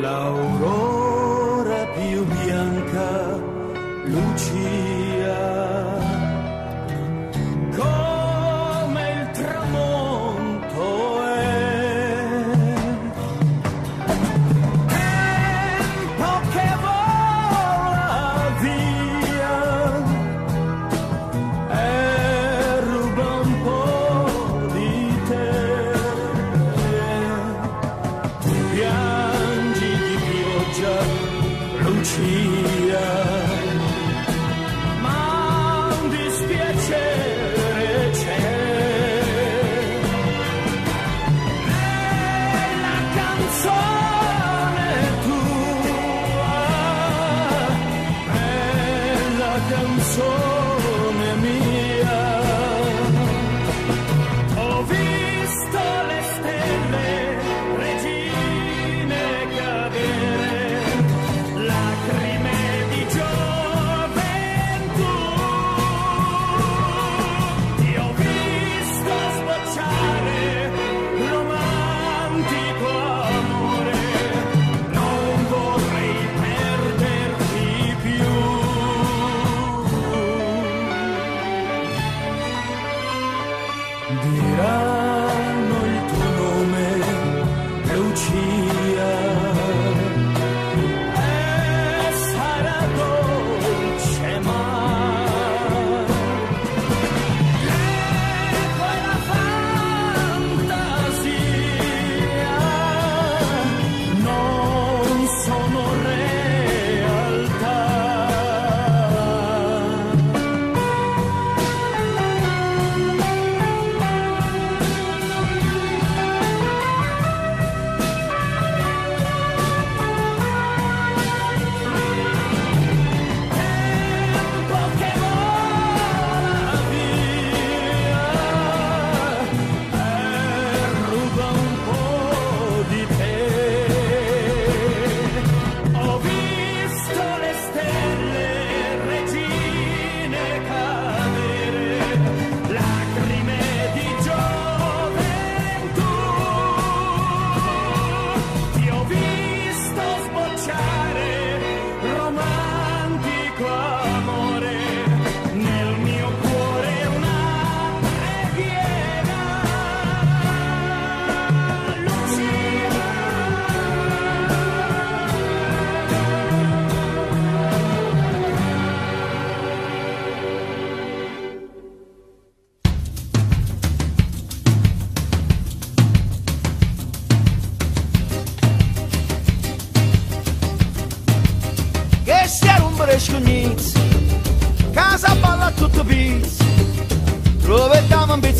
l'aurora più bianca, Lucia.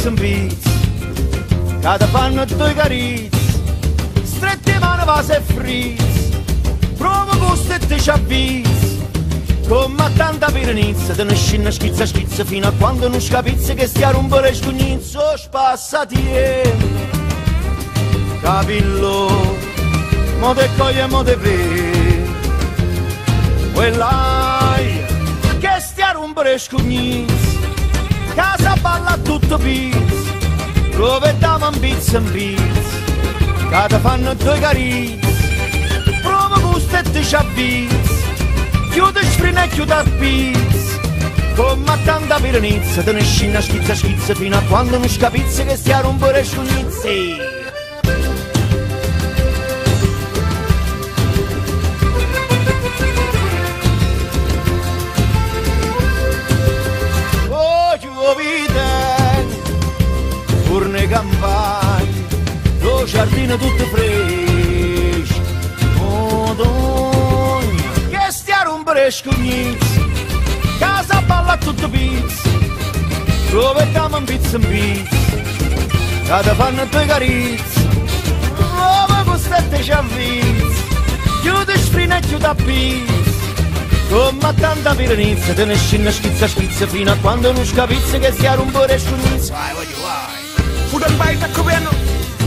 Un pizzo cada fanno due carizzi, strette mani vase e frizz, provo gusto e te ci avvizzi, come tanta pirenizza, te ne scina schizza schizza fino a quando non scapizzi che stia rompere scognizzi, oh spassati capillo, mo te coglie mo te vede quell'ai che stia a rompere scognizzi casa balla tutto pizzo dove diamo un pizzo in pizzo. Cada fanno due carizzi provo gusto e ti ci avvizzi chiude sfrina e chiude al pizzo. Come tanta piranizza te ne scina schizza schizza fino a quando non scapizzi che stia rompere scognizzi lo giardino tutto fresco, Madonna, che stia a rompere scognizzi, casa balla a tutto pizzo, dove diamo un pizzo in pizzo, cada fanno due carizzi, nuova costette ci avvizzi, chiude sfrina e chiude a pizzo, come tanta piranizia, te ne scina schizza schizza fino a quando non scapizzi che stia a rompere scognizzi. Vai, voglio, vai. fudan bay takk benn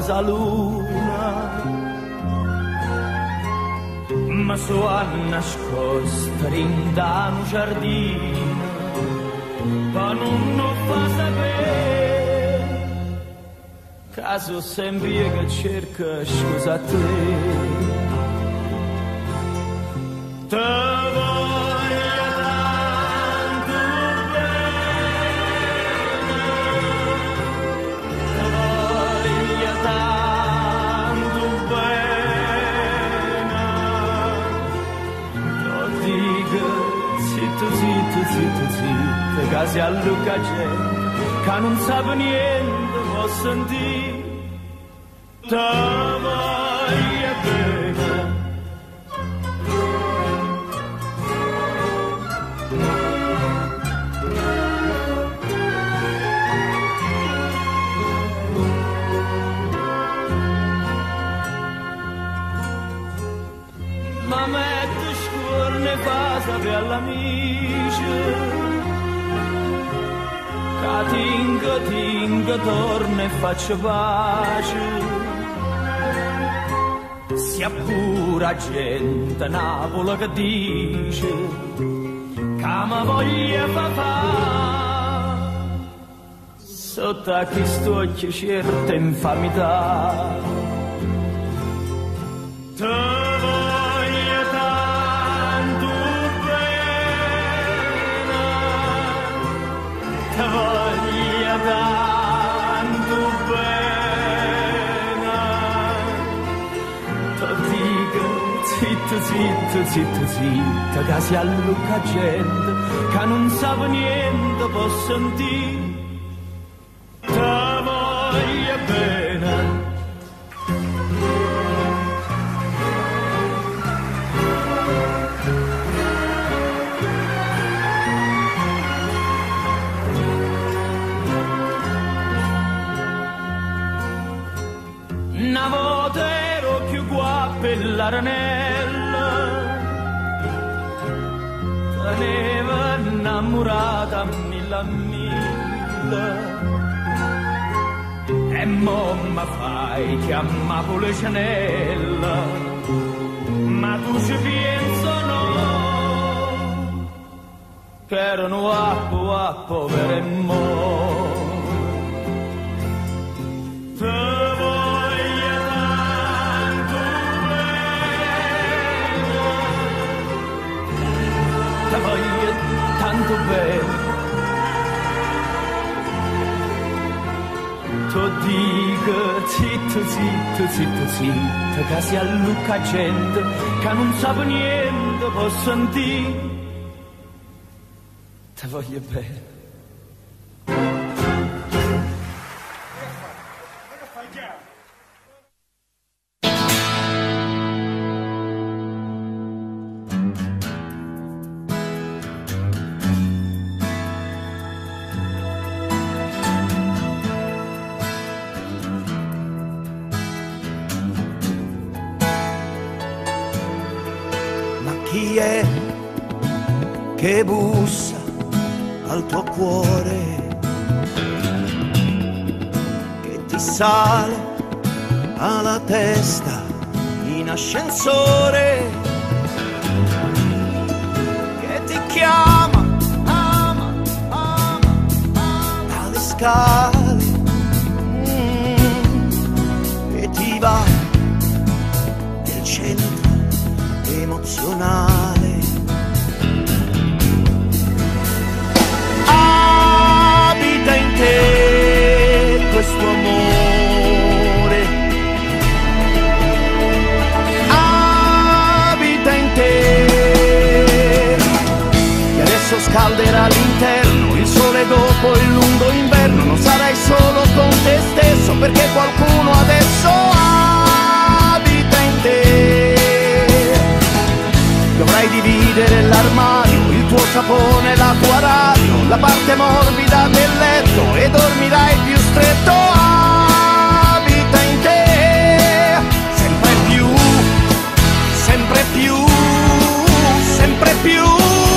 trasa luna Ma so a nascosta rinda un giardino Ma non lo fa sapere Caso sempre che cerca scusa a te Te zitto, che si alluca gente, che non sa niente, può sentire. Te faccio pace sia pura gente Napoli che dice che mi voglia fa sotto a questo occhio certa infamità zitto, zitto, zitto, che si alluca gente, che non sa niente, può sentire. Te voglio bene. Una volta ero più per l'aranella innamorata mille a mille E mi fai chiamare Policinella Ma tu ci penso no? Che erano appo appo e mo tanto bene. Tu dico zitto, zitto, zitto, zitto, che si allucca gente, che non sa niente, può sentire. Te voglio bene. Sale alla testa in ascensore? Che ti chiama, ama, ama, dalle scale? Mm, e ti va nel centro emozionale. Abita in te scalderà l'interno, il sole dopo il lungo inverno. Non sarai solo con te stesso perché qualcuno adesso abita in te. Potrai dividere l'armadio, il tuo sapone, la tua radio, la parte morbida del letto e dormirai più stretto. Abita in te, sempre più, sempre più, sempre più.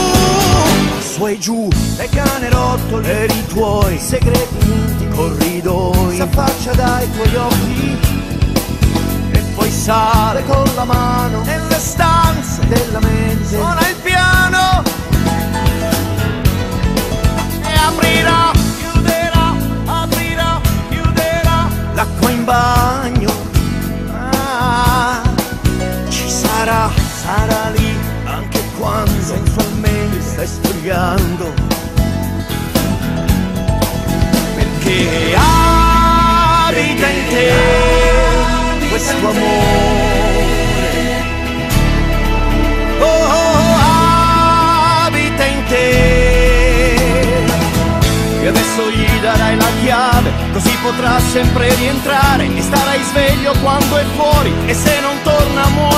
E giù, le cane rottole, per i tuoi segreti intimi, corridoi, s'affaccia dai tuoi occhi e poi sale con la mano nelle stanze della mente. Suona il piano e aprirà chiuderà aprirà chiuderà. L'acqua in bagno. Ah, ci sarà stai sfogando perché abita in te questo amore. Oh, oh, abita in te. E adesso gli darai la chiave, così potrà sempre rientrare e starai sveglio quando è fuori e se non torna muori.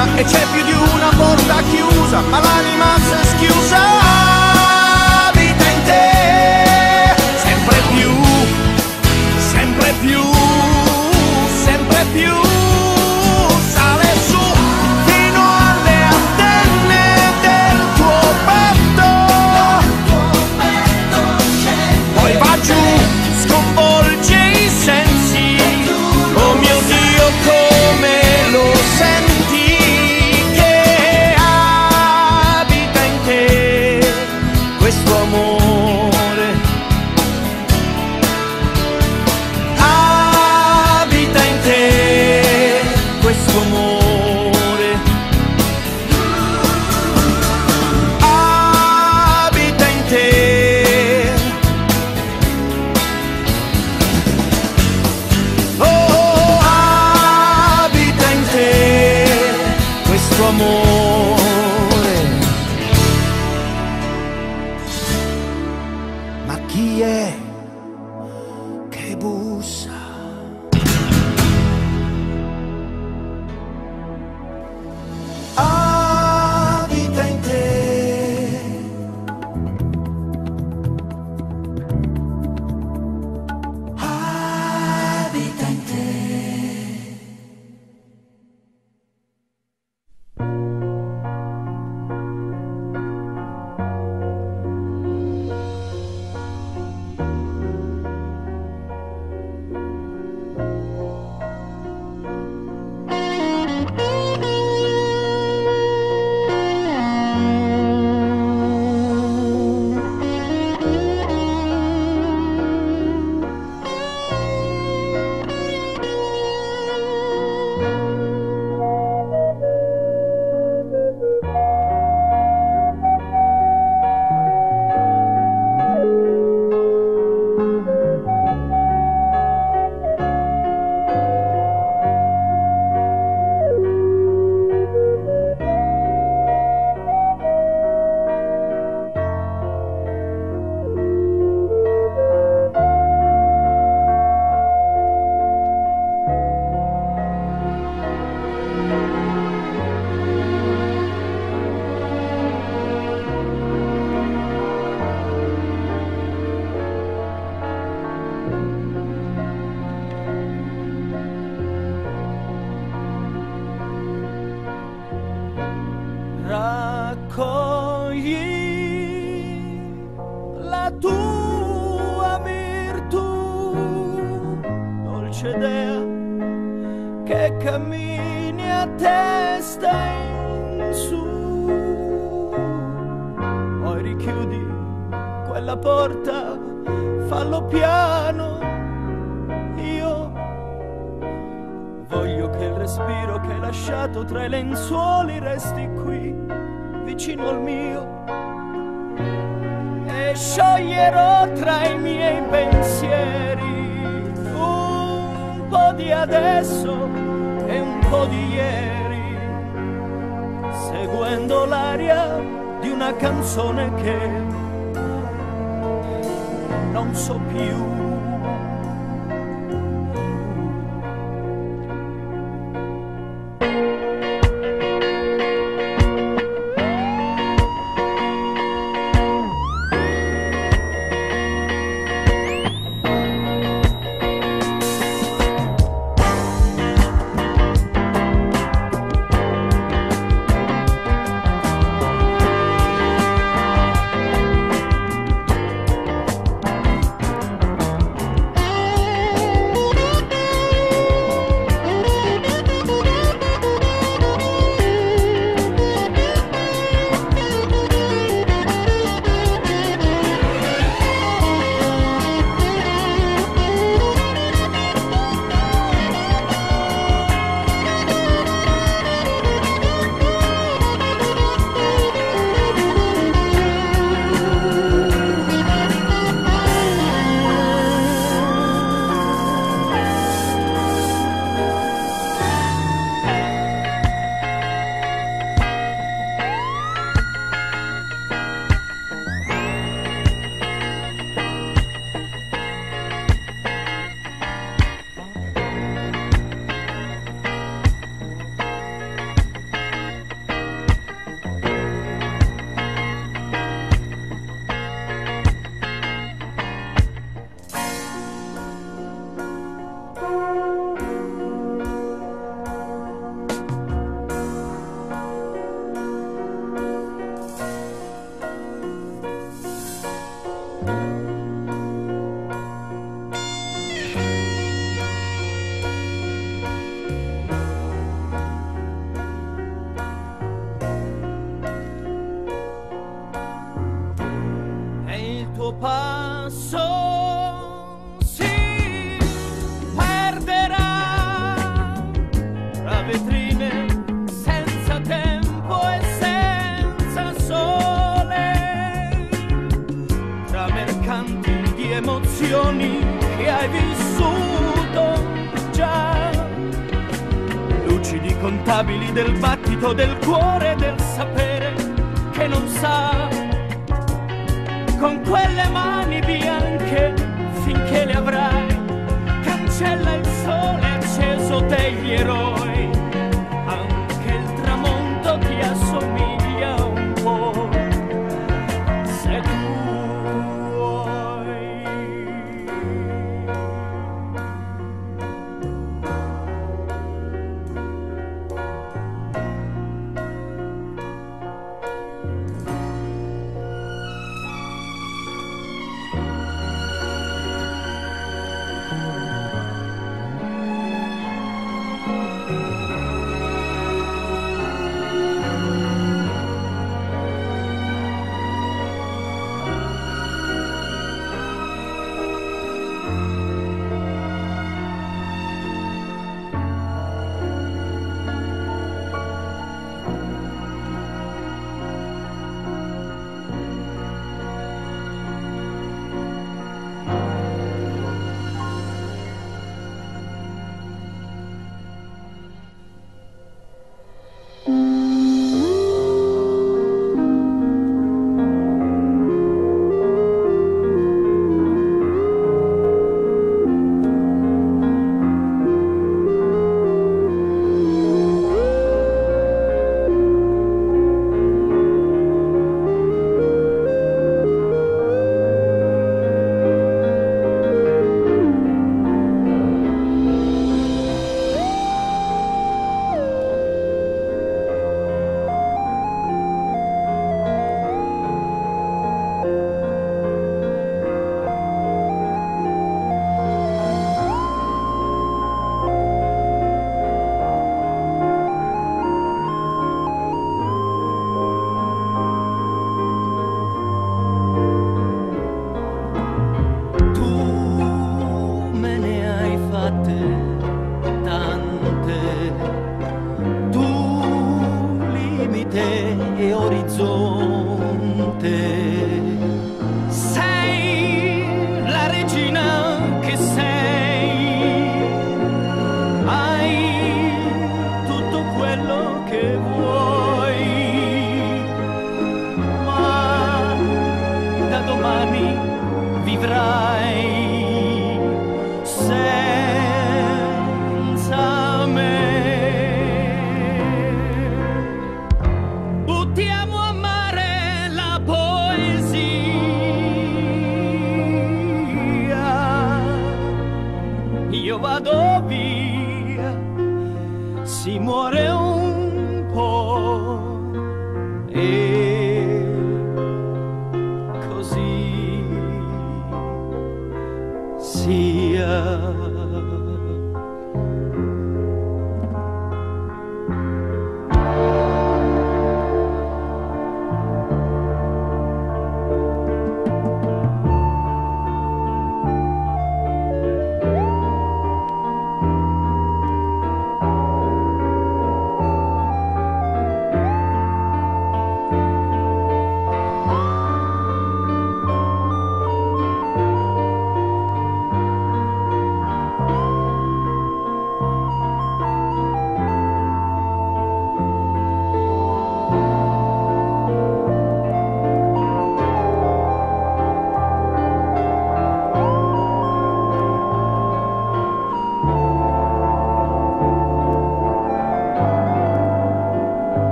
Un'impresa e c'è più di una porta chiusa, ma l'anima si è schiusa. Sempre più, sempre più.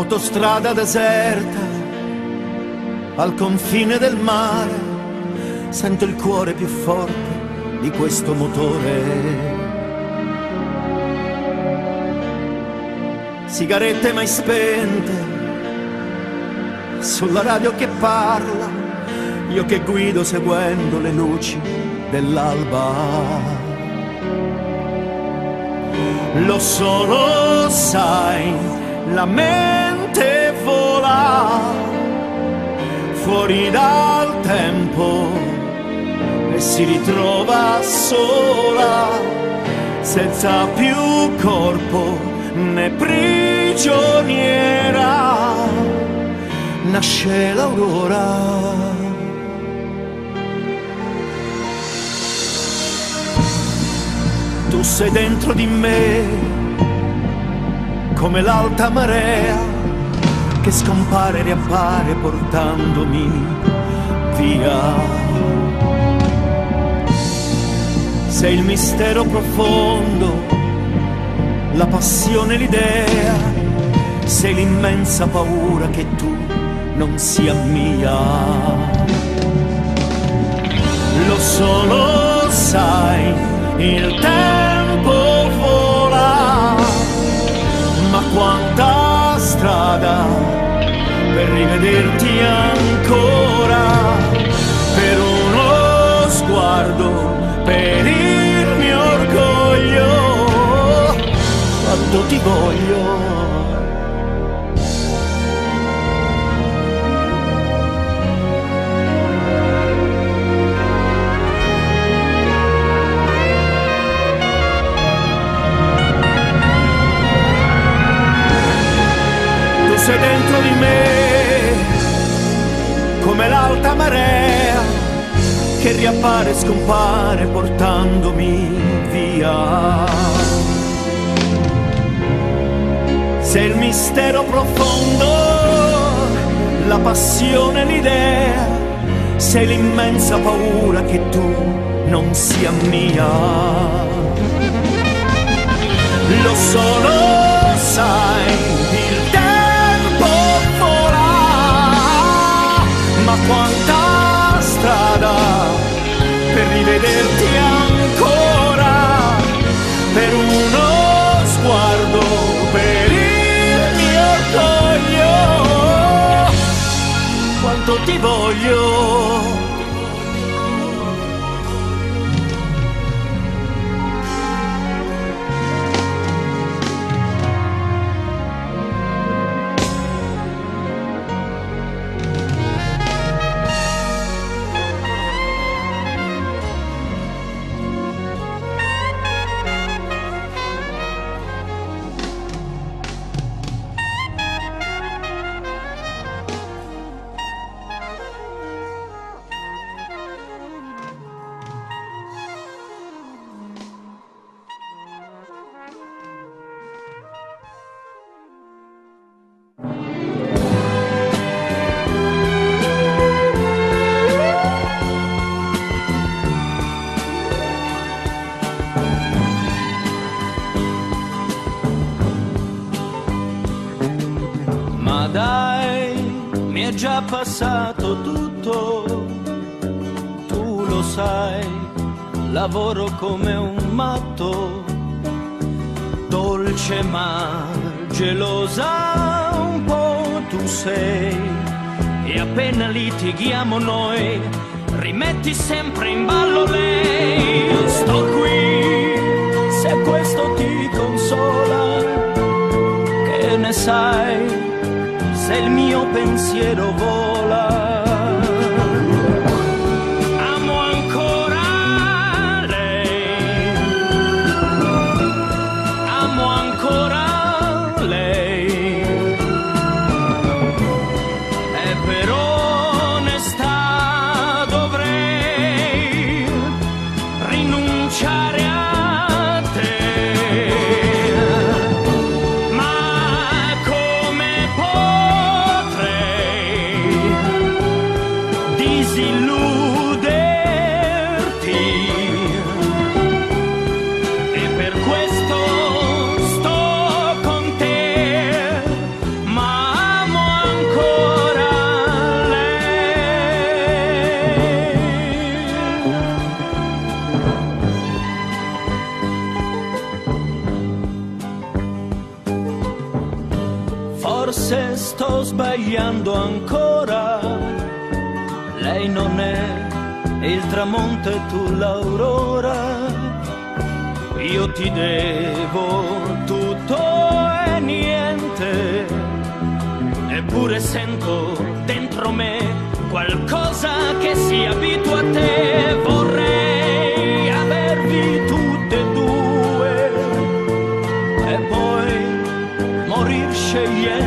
Autostrada deserta, al confine del mare, sento il cuore più forte di questo motore. Sigarette mai spente, sulla radio che parla, io che guido seguendo le luci dell'alba. Lo solo sai, la mente fuori dal tempo e si ritrova sola, senza più corpo né prigioniera. Nasce l'aurora. Tu sei dentro di me come l'alta marea che scompare e riappare portandomi via. Sei il mistero profondo, la passione, l'idea, sei l'immensa paura che tu non sia mia. Lo solo sai, il tempo vola, ma quanta strada per rivederti ancora, per uno sguardo, per il mio orgoglio, quanto ti voglio. Sei dentro di me come l'alta marea che riappare e scompare portandomi via. Sei il mistero profondo, la passione, l'idea, sei l'immensa paura che tu non sia mia. Lo solo sai, quanta strada per rivederti ancora, per uno sguardo, per il mio orgoglio, quanto ti voglio. Gelosa un po' tu sei, e appena litighiamo noi, rimetti sempre in ballo lei, sto qui, se questo ti consola che ne sai se il mio pensiero vola. tramonto e tu l'aurora, io ti devo tutto e niente, eppure sento dentro me qualcosa che si abitua a te, vorrei avervi tutte e due e poi morir scegliendo.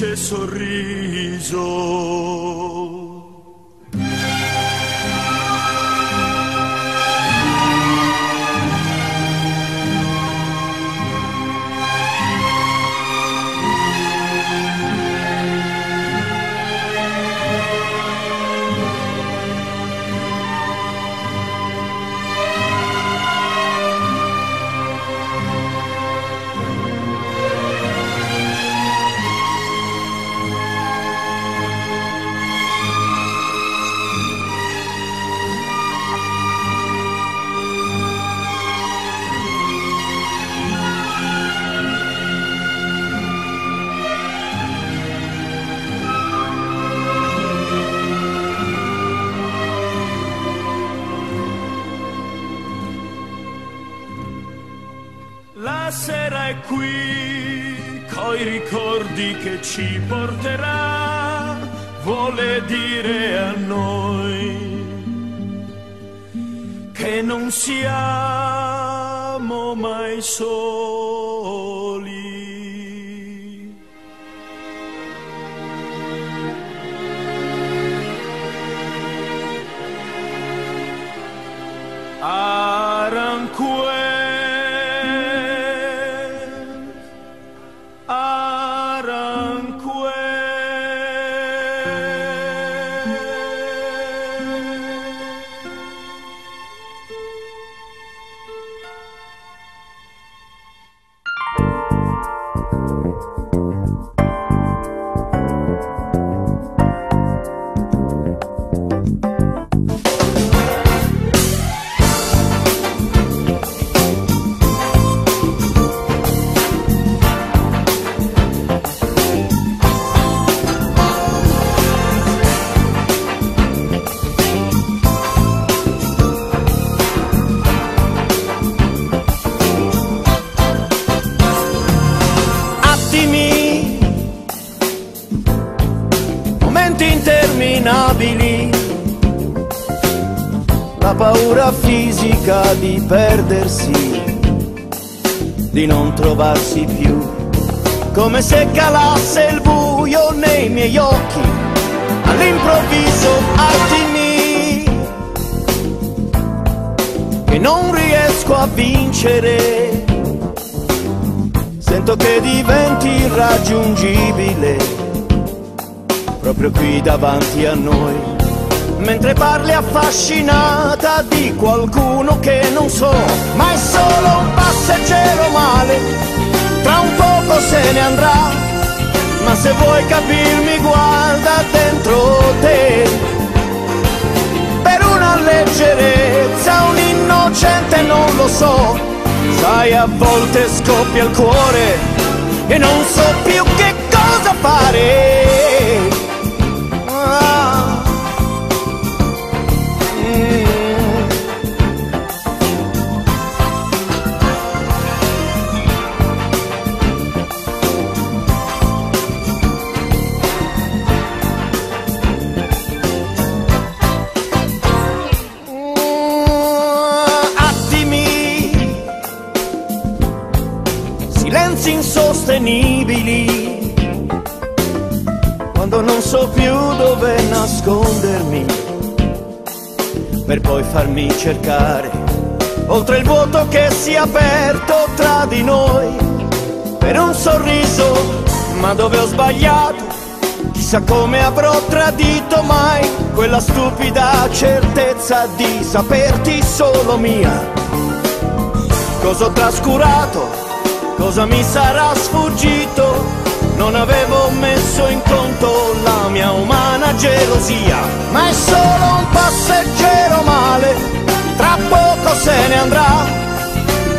noche sorprendente. Che ci porterà, vuole dire a noi che non siamo mai soli. Come se calasse il buio nei miei occhi, all'improvviso attimi che non riesco a vincere, sento che diventi irraggiungibile, proprio qui davanti a noi. Mentre parli affascinata di qualcuno che non so, ma è solo un passeggero male, tra un poco se ne andrà, ma se vuoi capirmi guarda dentro te, per una leggerezza, un innocente non lo so, sai a volte scoppia il cuore e non so più che cosa fare. Per poi farmi cercare, oltre il vuoto che si è aperto tra di noi, per un sorriso, ma dove ho sbagliato, chissà come avrò tradito mai quella stupida certezza di saperti solo mia. Cosa ho trascurato? cosa mi sarà sfuggito? Non avevo messo in conto la mia umana gelosia, ma è solo un passeggero male, tra poco se ne andrà.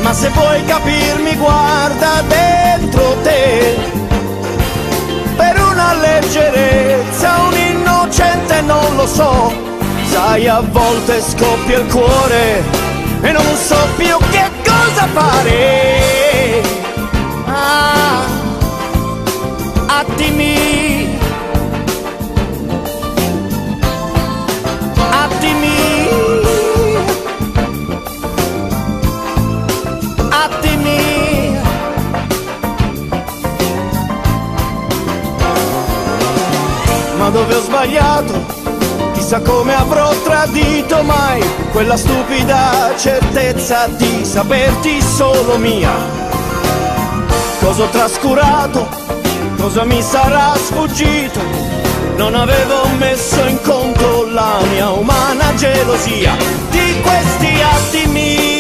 Ma se vuoi capirmi guarda dentro te, per una leggerezza, un innocente non lo so, sai a volte scoppia il cuore e non so più che cosa fare. Attimi, attimi, dove ho sbagliato? Chissà come avrò tradito mai quella stupida certezza di saperti solo mia cosa ho trascurato, cosa mi sarà sfuggito. Non avevo messo in conto la mia umana gelosia di questi attimi.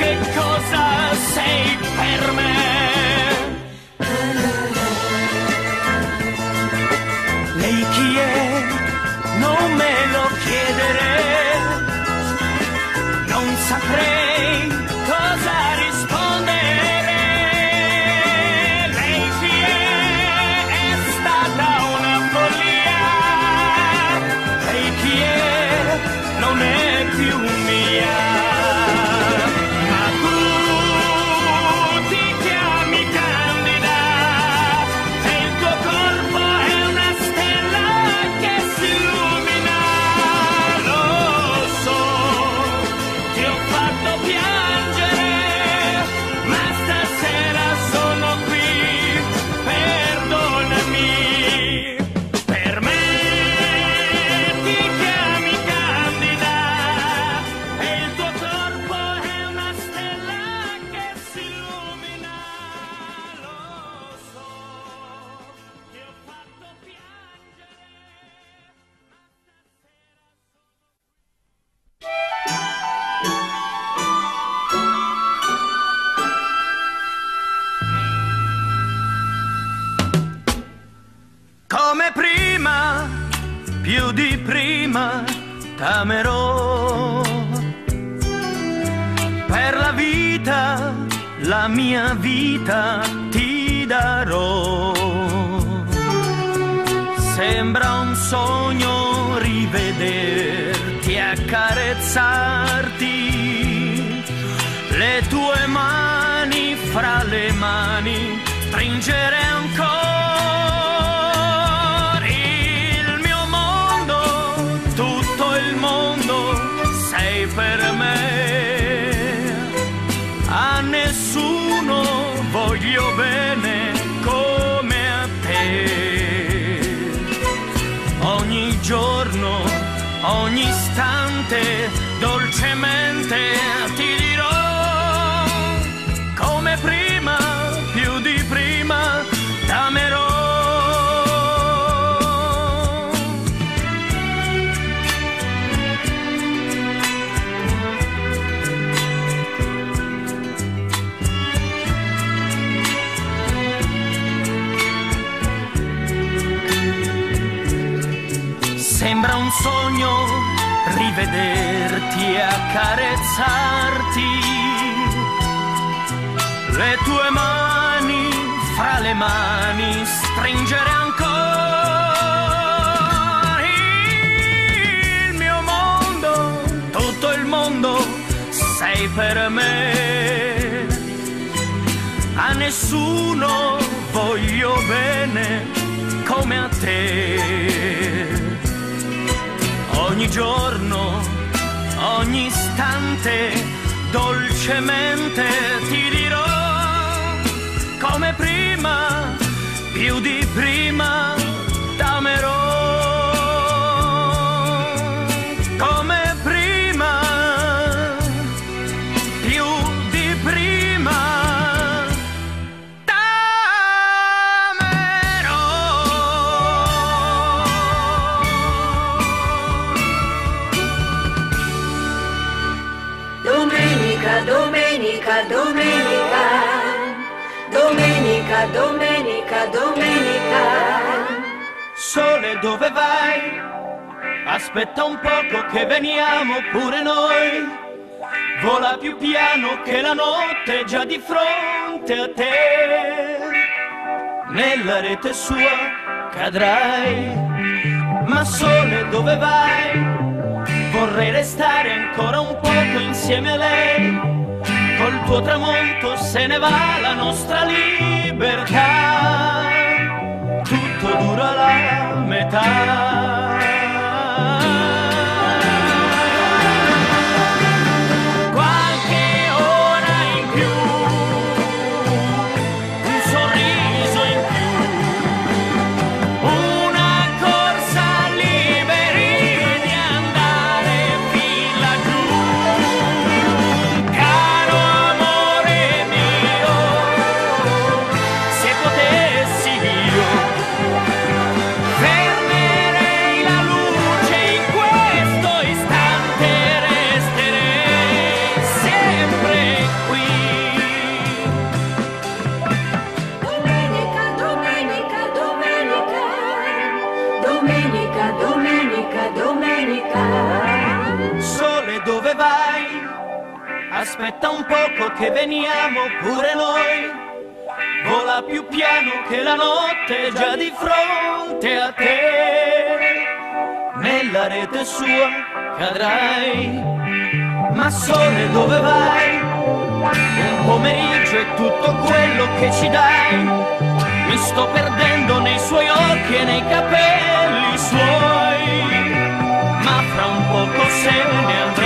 Che cosa sei per me. Aspetta un poco che veniamo pure noi. Vola più piano che la notte è già di fronte a te. Nella rete sua cadrai. Ma sole dove vai? Vorrei restare ancora un poco insieme a lei. Col tuo tramonto se ne va la nostra libertà tutto dura la metà. Un poco che veniamo pure noi. Vola più piano che la notte già di fronte a te. Nella rete sua cadrai ma sole dove vai? Un pomeriggio è tutto quello che ci dai. Mi sto perdendo nei suoi occhi e nei capelli suoi. Ma fra un poco se ne andrà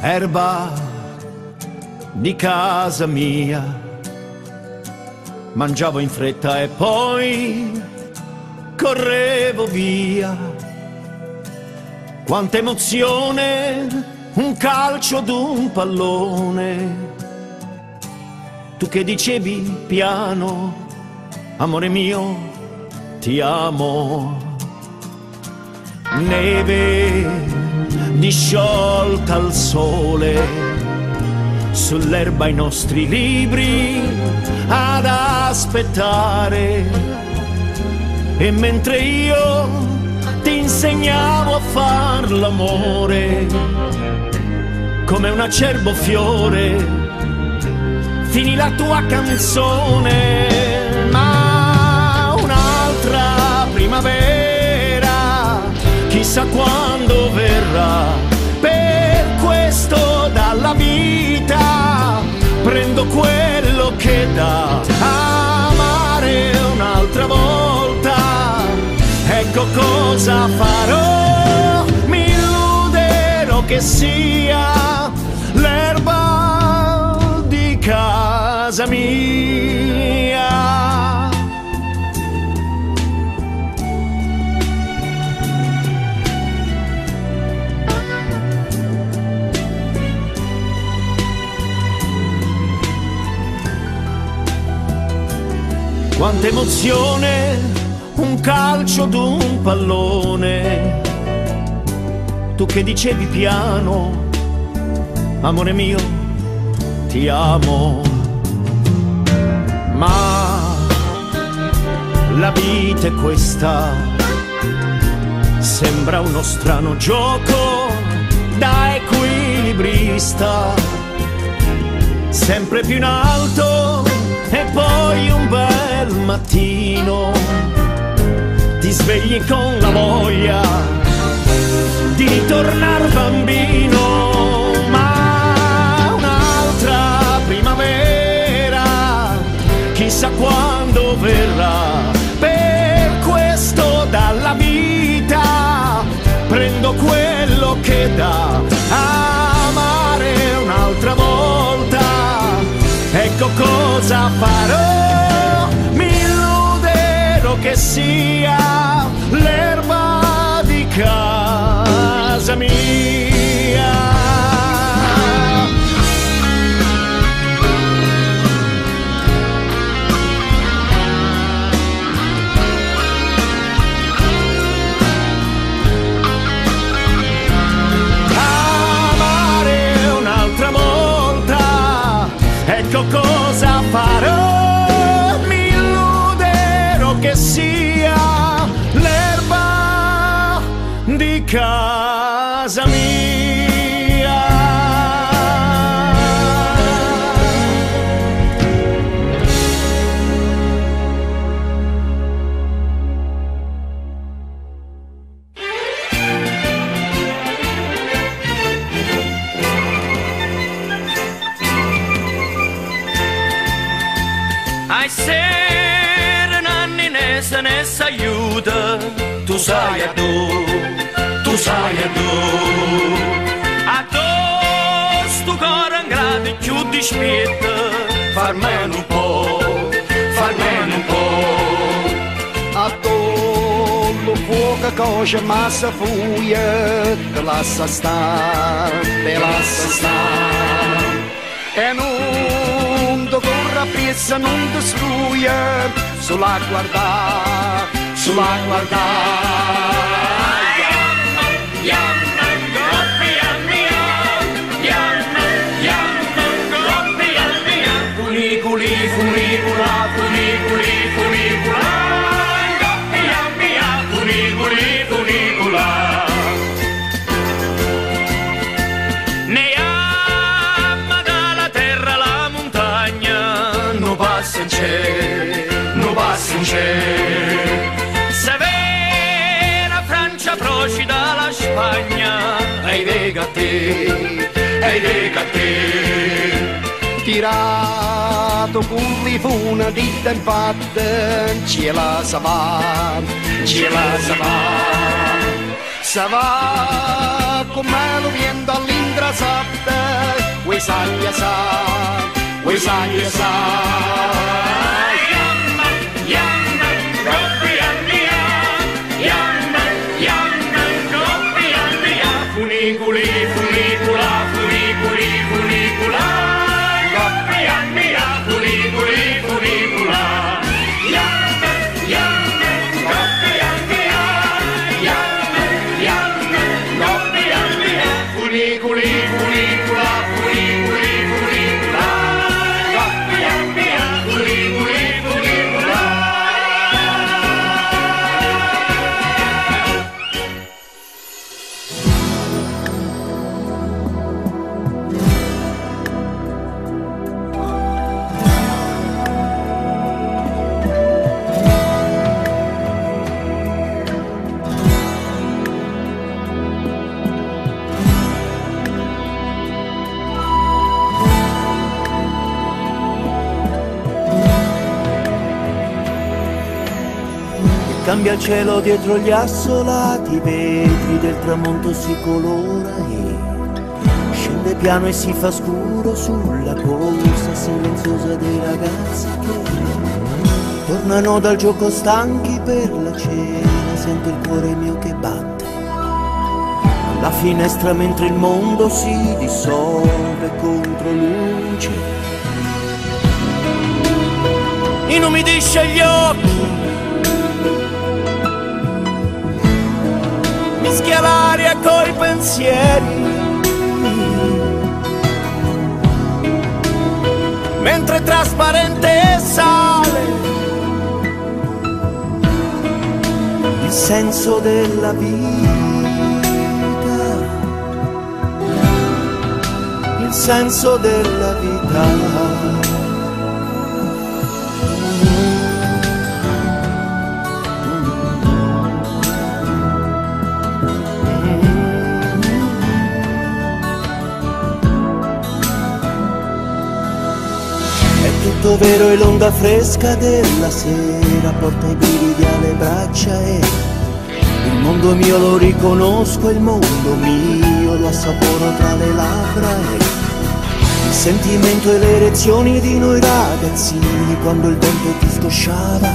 erba di casa mia. Mangiavo in fretta e poi correvo via. Quanta emozione, un calcio d'un pallone. Tu che dicevi piano, amore mio, ti amo. Neve disciolta al sole, sull'erba i nostri libri ad aspettare. E mentre io ti insegnavo a far l'amore, come un acerbo fiore, finì la tua canzone, chissà quando verrà. Per questo dalla vita prendo quello che dà. Amare un'altra volta, ecco cosa farò. Mi illuderò che sia l'erba di casa mia. Quanta emozione, un calcio d'un pallone. Tu che dicevi piano, amore mio, ti amo. Ma la vita è questa, sembra uno strano gioco da equilibrista sempre più in alto e poi un bel mattino ti svegli con la voglia di ritornare bambino, ma un'altra primavera, chissà quando verrà. Per questo dalla vita prendo quello che dà, amare un'altra volta, ecco cosa farò, mi illuderò che sia l'erba di casa mia. Casa mia. Ai sera nanni ne se ne s'aiuta, tu sai a tu, tu sai a tu. A tu sto cuore in grado più di spietta, farmene un po', farmene un po'. A tollo poca cosa massa fuia, te lascia sta, te lascia sta. E non ti corra pressa, non ti sfruia, sulla guarda, sulla guarda. Te, ei vega te. Tirato con li funa di fatta, ce la sa va, ce la sa va. Sa va come lo viento all'ingrasata, vuoi sa, vuoi sa. believe cambia il cielo dietro gli assolati, vetri del tramonto si colora e scende piano e si fa scuro sulla corsa silenziosa dei ragazzi che tornano dal gioco stanchi per la cena, sento il cuore mio che batte. Alla finestra mentre il mondo si dissolve contro luce. Inumidisce gli occhi mischia l'aria coi pensieri. Mentre trasparente sale il senso della vita, il senso della vita. Tutto vero e l'onda fresca della sera porta i brividi alle braccia e il mondo mio lo riconosco, il mondo mio lo assaporo tra le labbra e il sentimento e le erezioni di noi ragazzini quando il vento ti scosciava.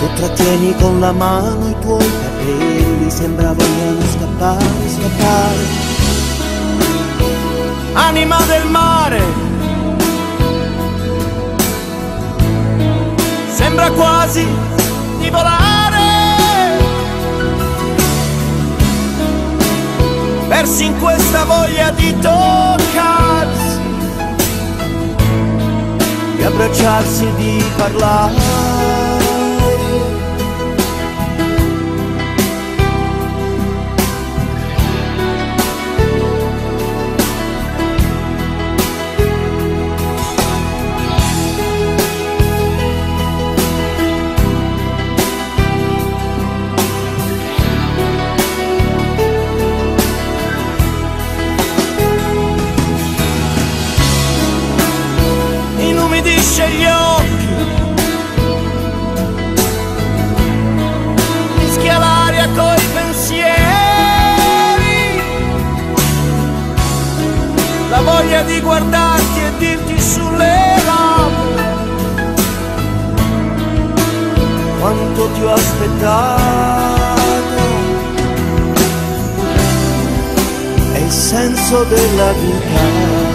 Tu trattieni con la mano i tuoi capelli, sembra vogliano scappare, scappare. Anima del mare, sembra quasi di volare persi in questa voglia di toccarsi di abbracciarsi di parlare inumidisce gli occhi, mischia l'aria coi pensieri, la voglia di guardarti e dirti sulle labbra quanto ti ho aspettato. È il senso della vita.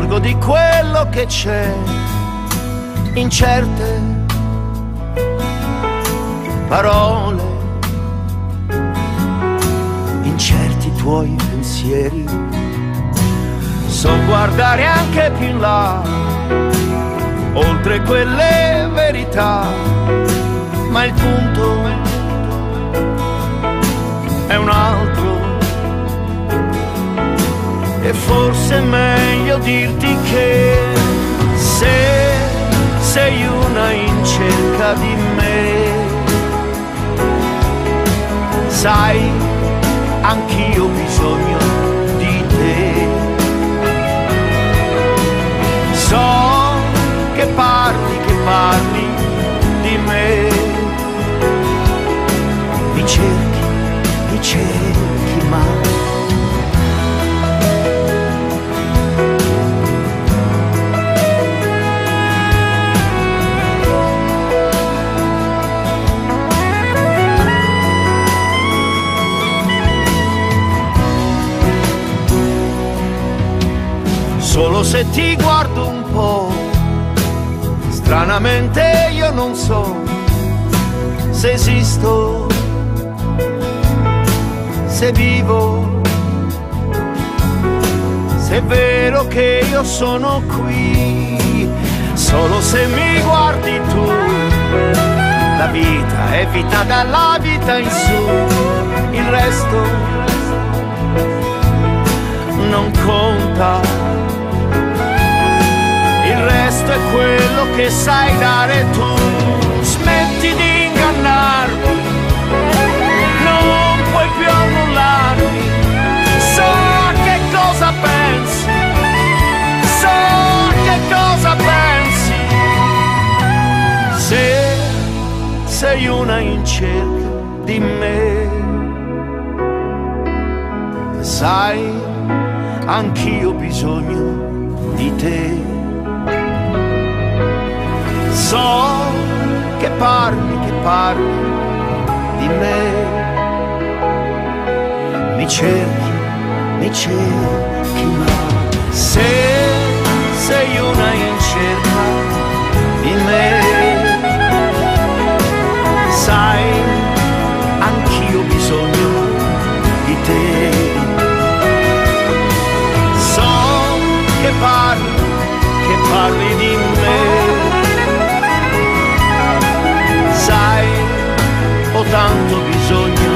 Accorgo di quello che c'è in certe parole, in certi tuoi pensieri. So guardare anche più in là, oltre quelle verità, ma il punto è un altro e forse è meglio dirti che se sei una in cerca di me, sai, anch'io ho bisogno di te. So che parli, che parli di me, mi cerchi, mi cerchi, ma solo se ti guardo un po'. Stranamente io non so se esisto, se vivo, se è vero che io sono qui, solo se mi guardi tu. La vita è vita dalla vita in su, il resto non conta resto è quello che sai dare tu. Smetti di ingannarmi, non puoi più annullarmi. So che cosa pensi, so che cosa pensi. Se sei una in cerca di me, sai, anch'io ho bisogno di te. So che parli, che parli di me. Mi cerchi, mi cerchi, ma se sei una in cerca di me, sai, anch'io bisogno di te. So che parli, che parli di me. Tanto bisogno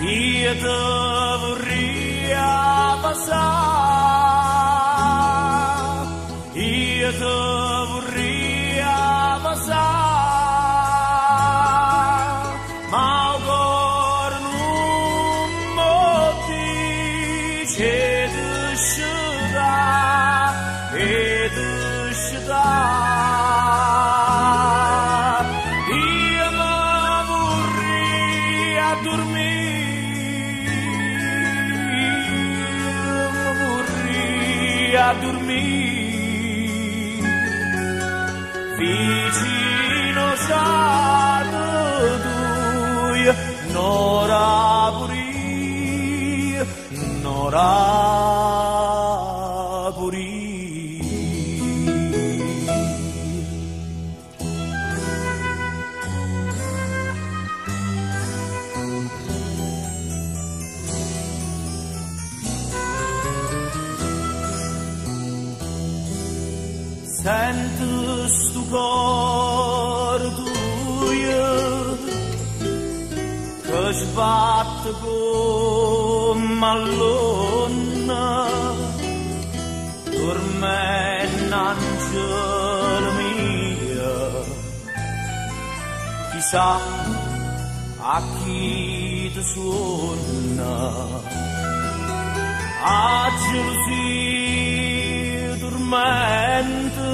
io te vorria passare, io che sbatte come allonna dorme angelo mio chissà a chi ti suona a gelosia dormente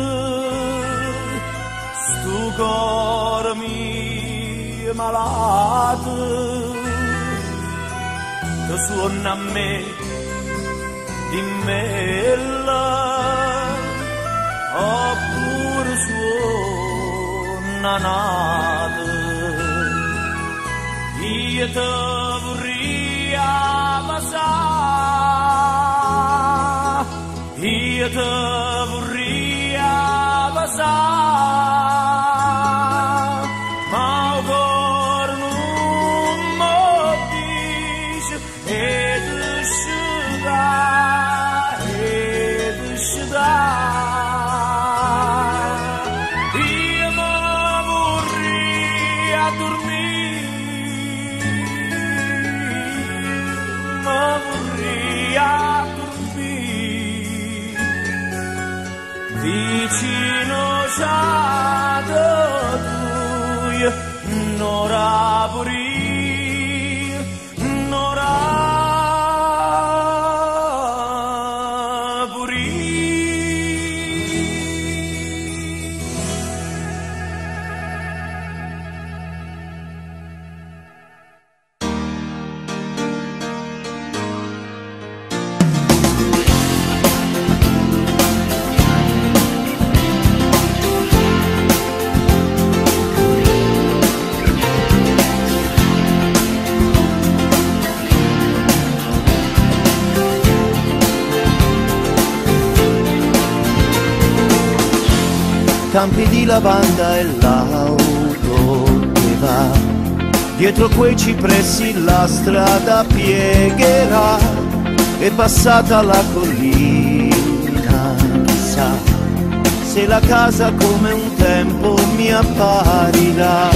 stu cor mio malato lo suona a me, dimmela, oppure suona nata. Io te vorrei abbassare, io te vorrei abbassare, campi di lavanda e l'auto che va. Dietro quei cipressi la strada piegherà, è passata la collina, chissà se la casa come un tempo mi apparirà.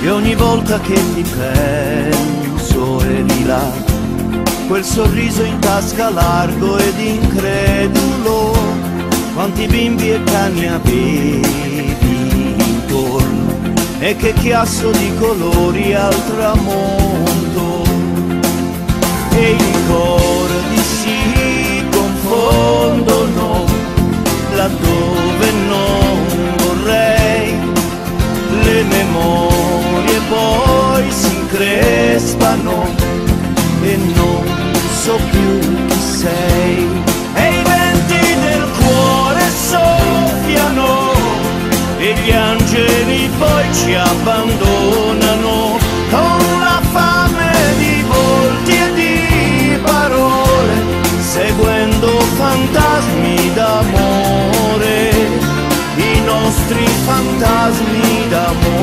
E ogni volta che ti penso è di là, quel sorriso in tasca largo ed incredulo, quanti bimbi e cani avevi intorno, e che chiasso di colori al tramonto, e i ricordi si confondono laddove non vorrei, le memorie poi si increspano so più chi sei. E i venti del cuore soffiano e gli angeli poi ci abbandonano con la fame di volti e di parole, seguendo fantasmi d'amore, i nostri fantasmi d'amore.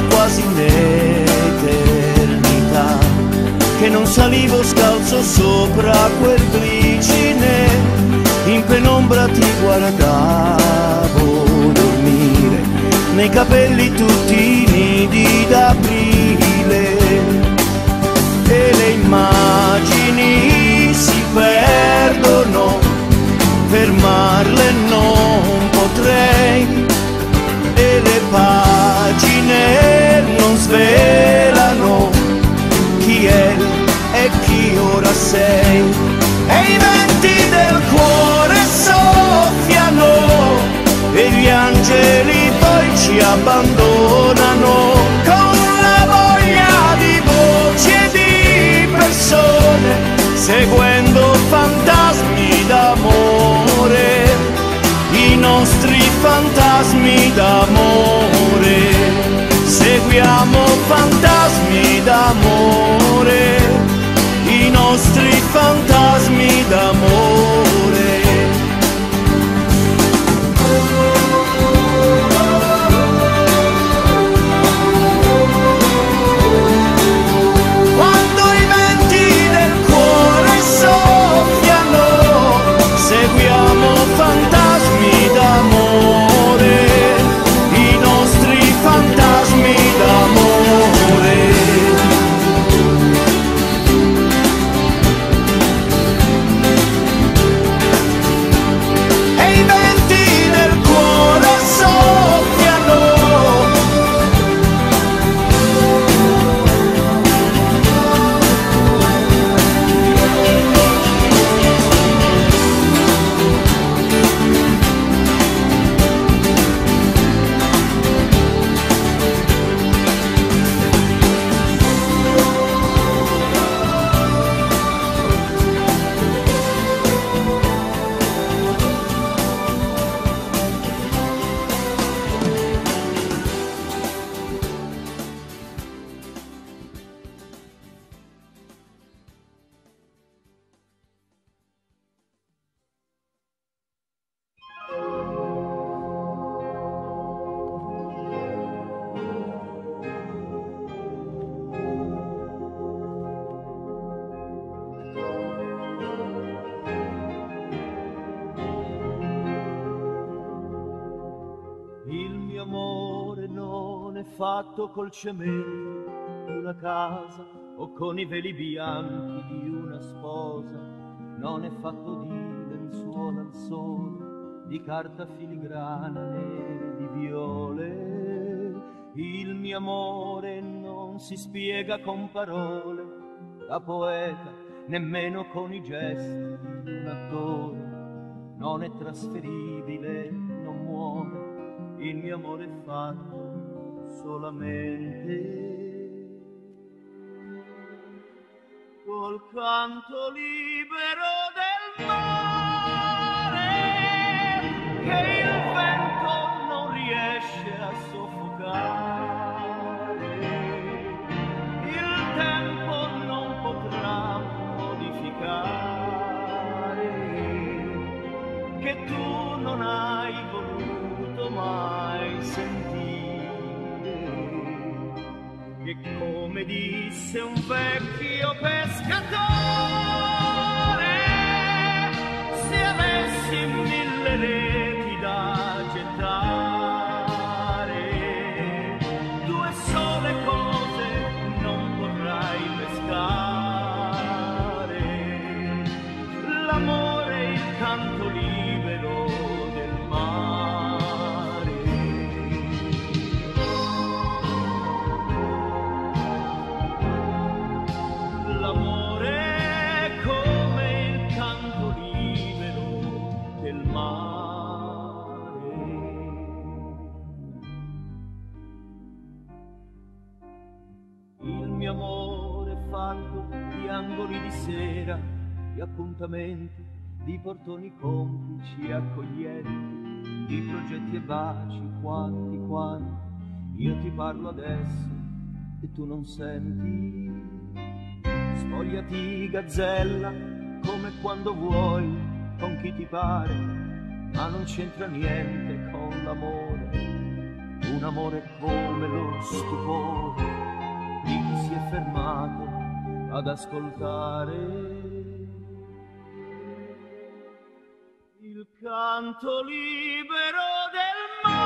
Sembrava quasi un'eternità che non salivo scalzo sopra quel glicine in penombra ti guardavo dormire nei capelli tutti nidi d'aprile e le immagini si perdono fermarle non potrei e le pagine non svelano chi è e chi ora sei. E i venti del cuore soffiano e gli angeli poi ci abbandonano con la voglia di voci e di persone, seguendo fantasmi d'amore i nostri fantasmi d'amore. Seguiamo fantasmi d'amore, i nostri fantasmi d'amore. Fatto col cemento di una casa o con i veli bianchi di una sposa, non è fatto di lenzuola al sole, di carta filigrana né di viole. Il mio amore non si spiega con parole, da poeta nemmeno con i gesti di un attore, non è trasferibile, non muore, il mio amore è fatto solamente. Col canto libero come disse un vecchio pescatore, se avessi mille reti appuntamenti, di portoni complici accoglienti, di progetti e baci, quanti, quanti. Io ti parlo adesso e tu non senti. Spogliati gazzella come quando vuoi, con chi ti pare, ma non c'entra niente con l'amore. Un amore come lo stupore di chi si è fermato ad ascoltare il canto libero del mare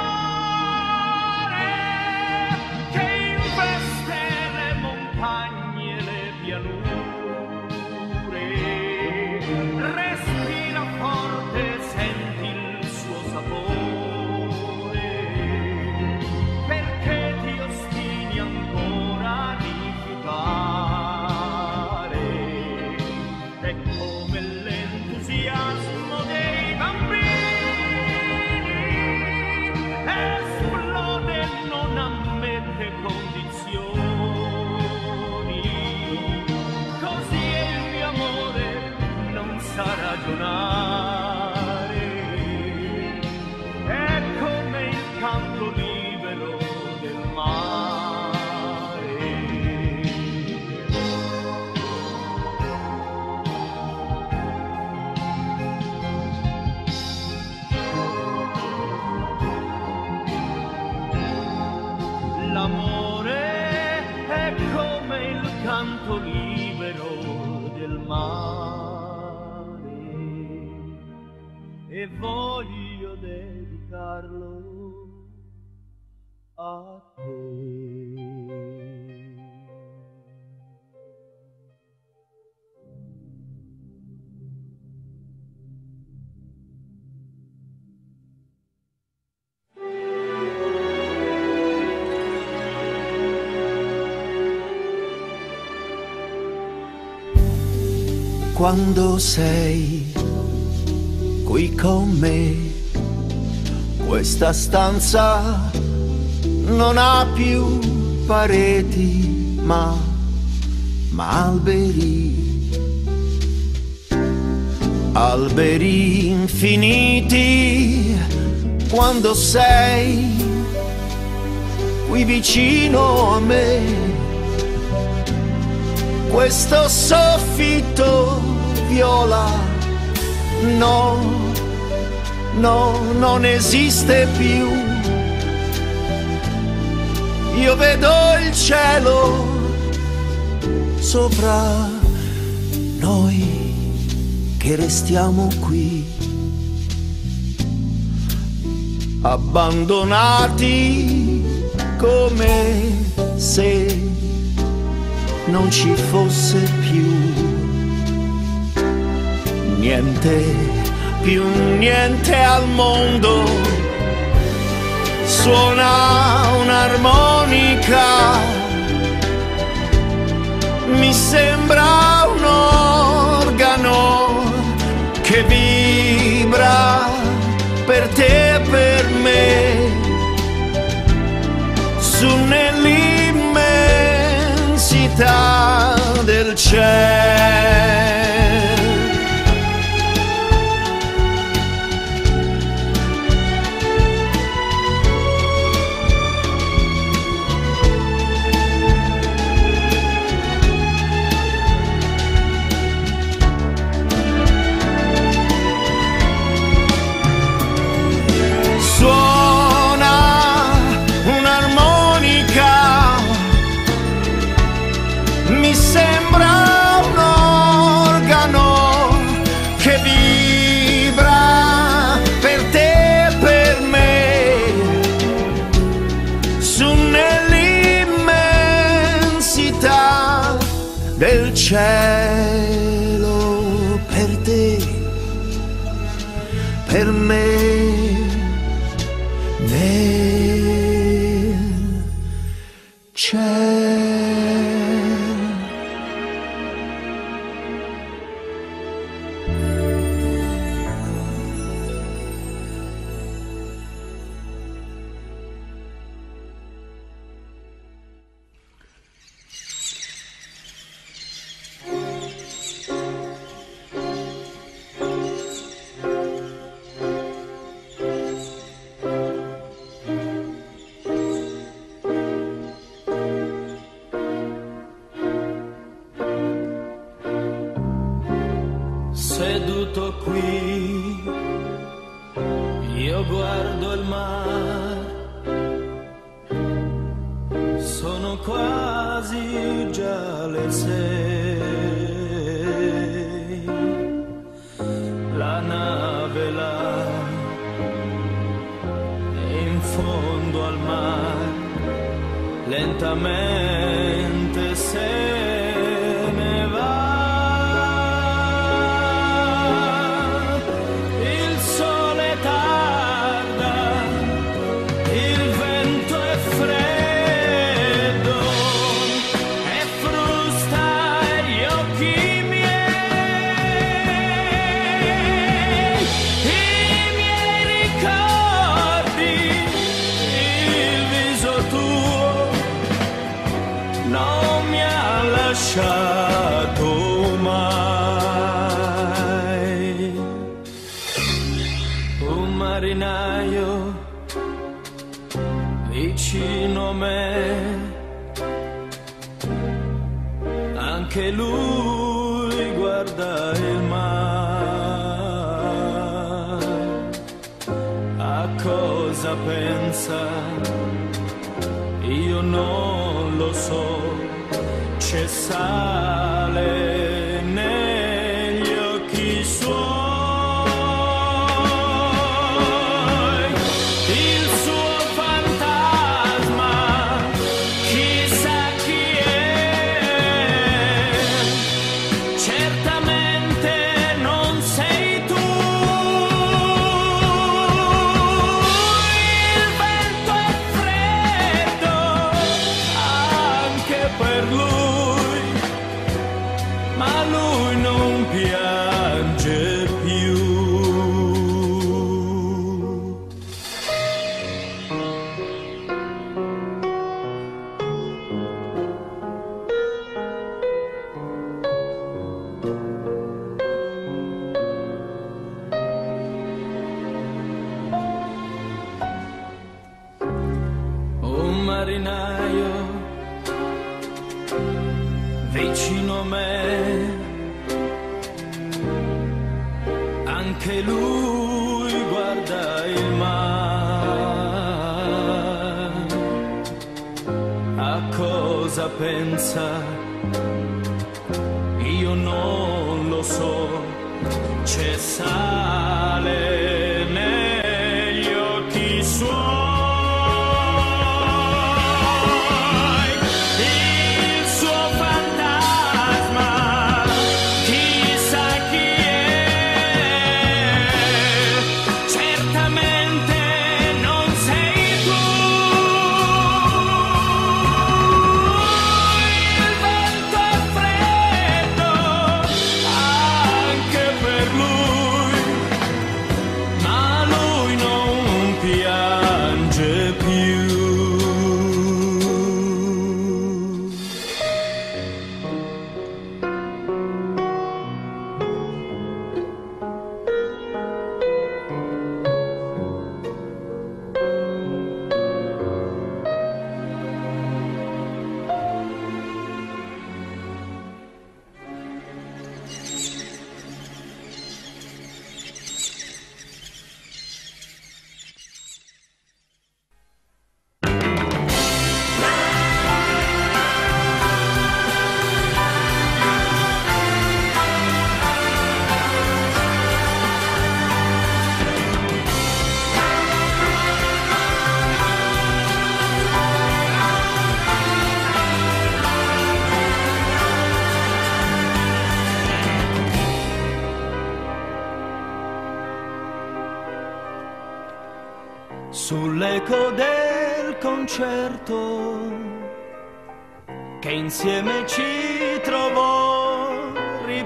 a te. quando sei qui con me. Questa stanza non ha più pareti, ma, ma alberi. Alberi infiniti quando sei qui vicino a me questo soffitto viola. No, no, non esiste più io vedo il cielo sopra noi che restiamo qui, abbandonati come se non ci fosse più niente, più niente al mondo suona un'armonica, mi sembra un organo che vibra per te e per me, su nell'immensità del cielo.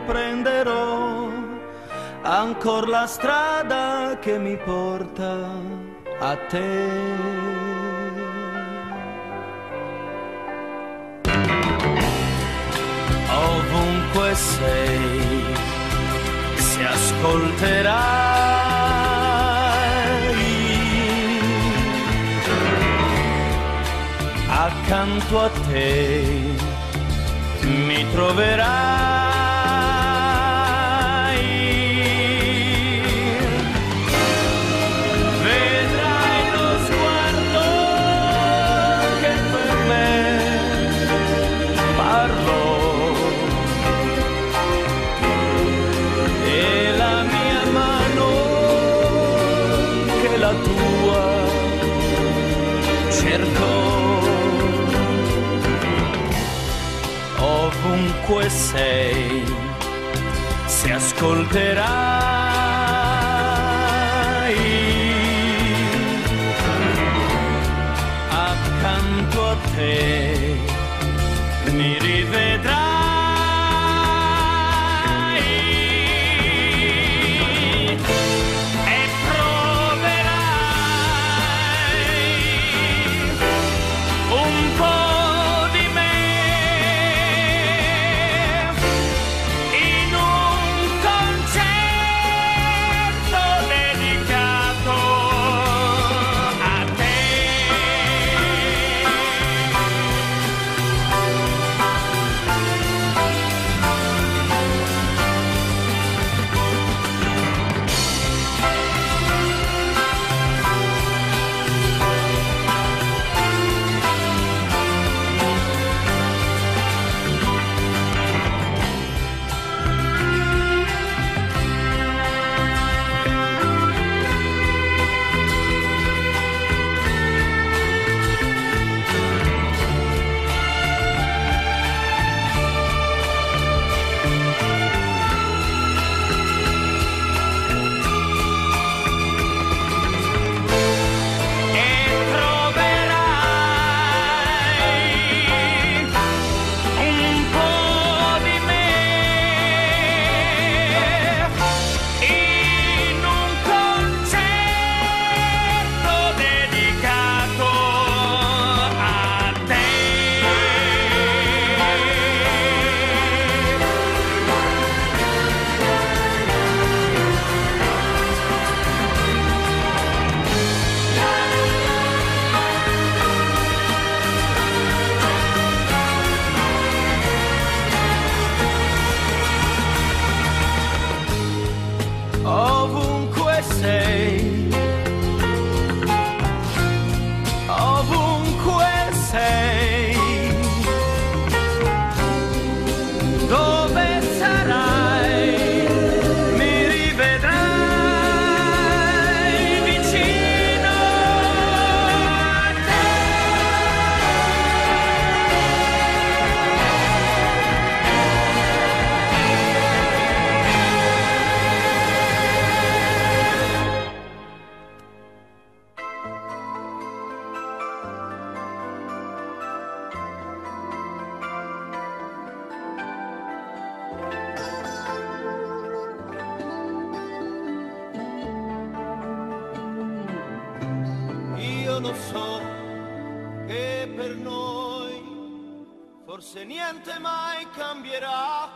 Riprenderò ancora la strada che mi porta a te. Ovunque sei, si ascolterai accanto a te mi troverai. Ovunque sei. Si ascolterai. Accanto a te mi rivedrai per noi forse niente mai cambierà,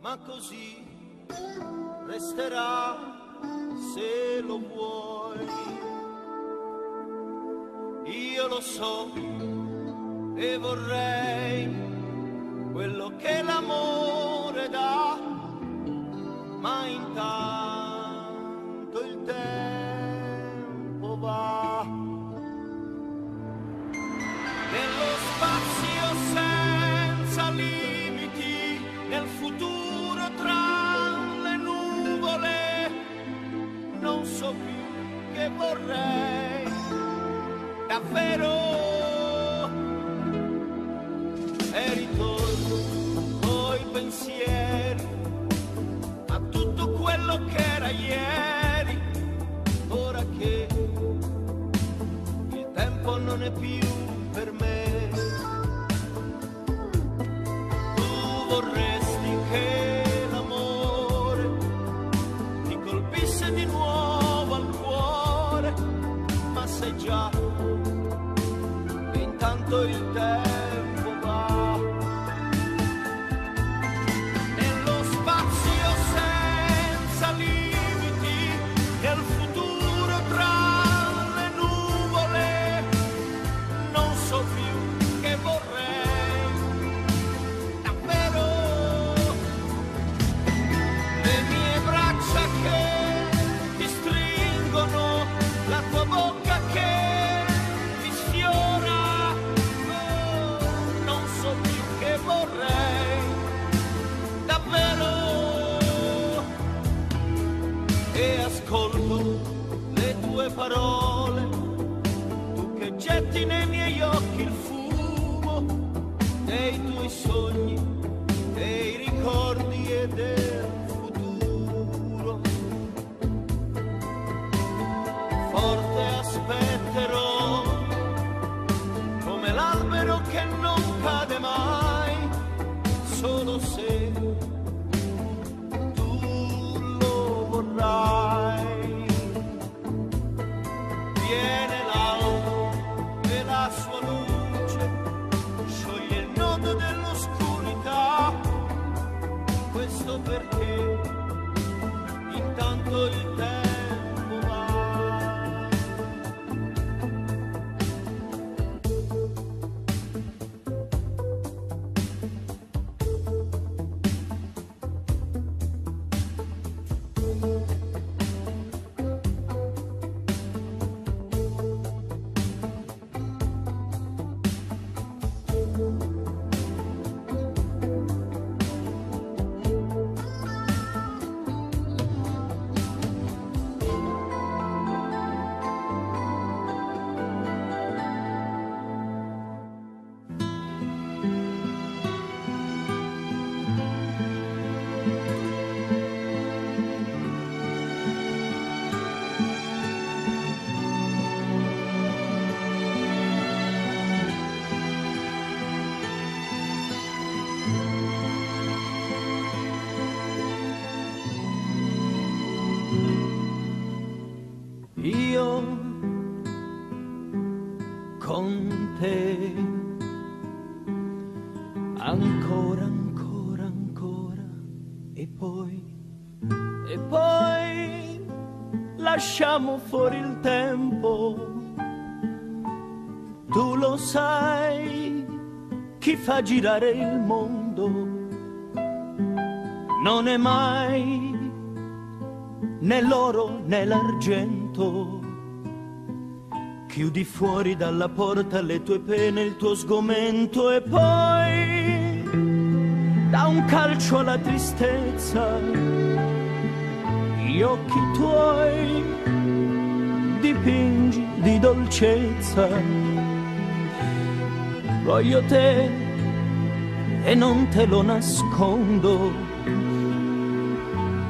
ma così resterà se lo vuoi. Io lo so e vorrei quello che l'amore dà, ma intanto il tempo non so più che vorrei, davvero. E ritorno coi pensieri a tutto quello che era ieri, ora che tempo non è più per me. Che e poi lasciamo fuori il tempo tu lo sai chi fa girare il mondo non è mai né l'oro né l'argento. Chiudi fuori dalla porta le tue pene, il tuo sgomento e poi da un calcio alla tristezza gli occhi tuoi dipingi di dolcezza. Voglio te e non te lo nascondo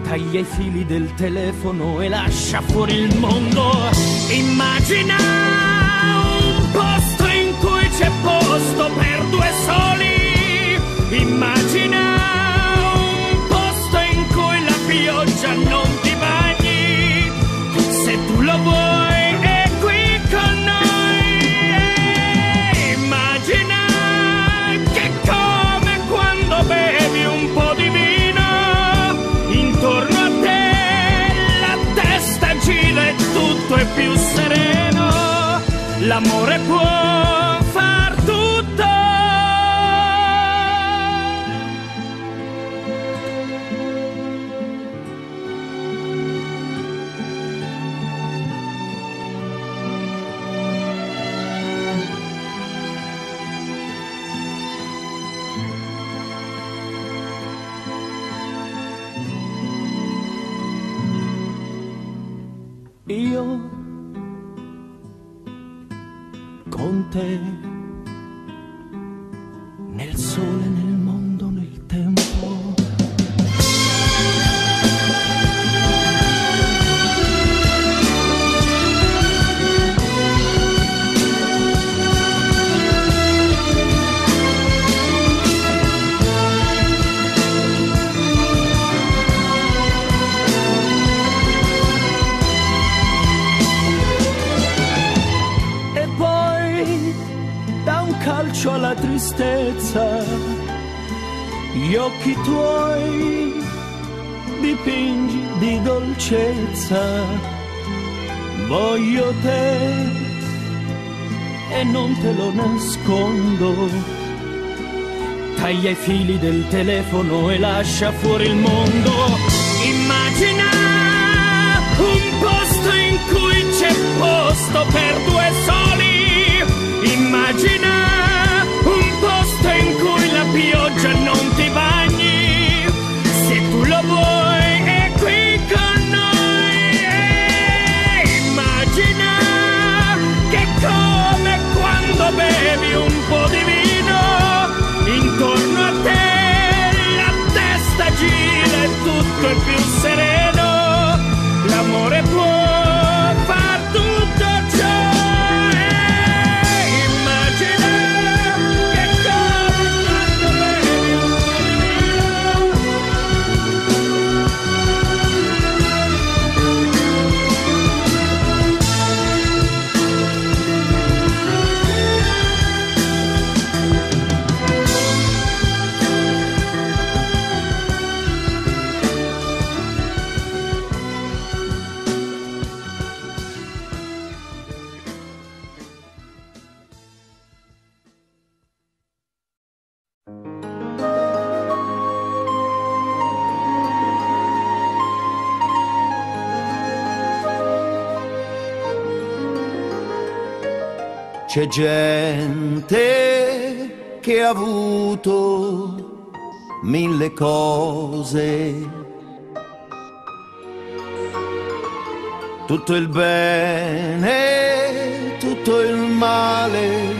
taglia i fili del telefono e lascia fuori il mondo. Immagina un posto in cui c'è posto per due soli. Immagina un posto in cui la pioggia non tutto è più sereno. L'amore può Taglia i fili del telefono e lascia fuori il mondo. Immagina un posto in cui c'è posto per due soli. Immagina e tutto è C'è gente che ha avuto mille cose, tutto il bene, tutto il male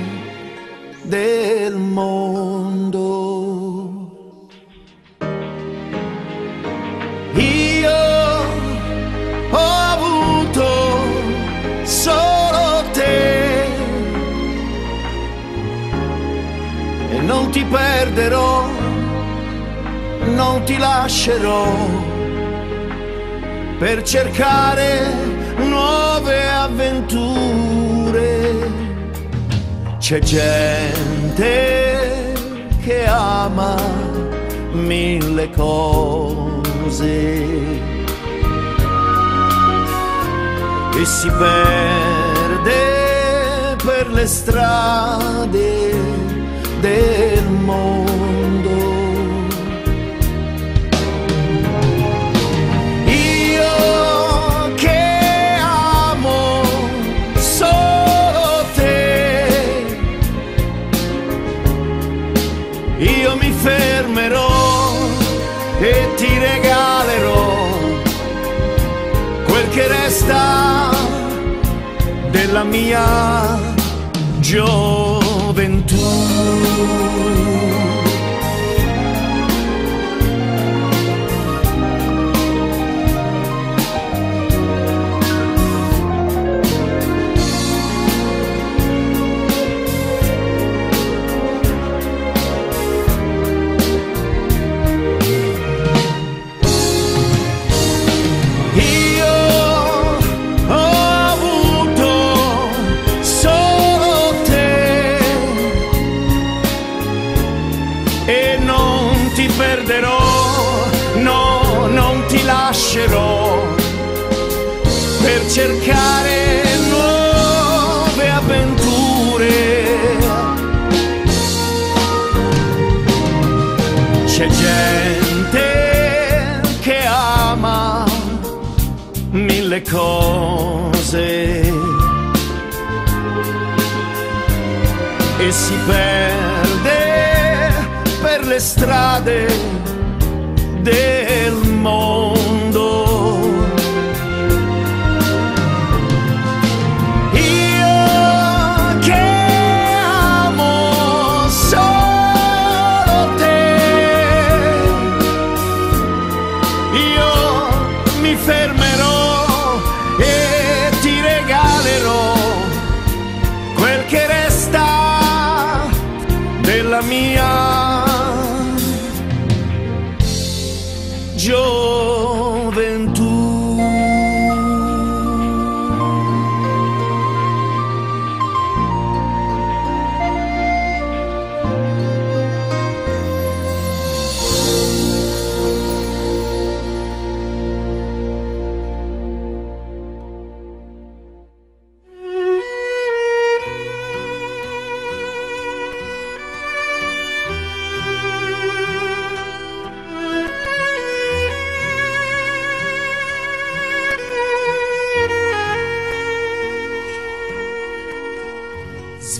del mondo. Perderò, non ti lascerò per cercare nuove avventure. C'è gente che ama mille cose e si perde per le strade del mondo. Io che amo solo te, io mi fermerò e ti regalerò quel che resta della mia gioventù. Cose e si perde per le strade del mondo.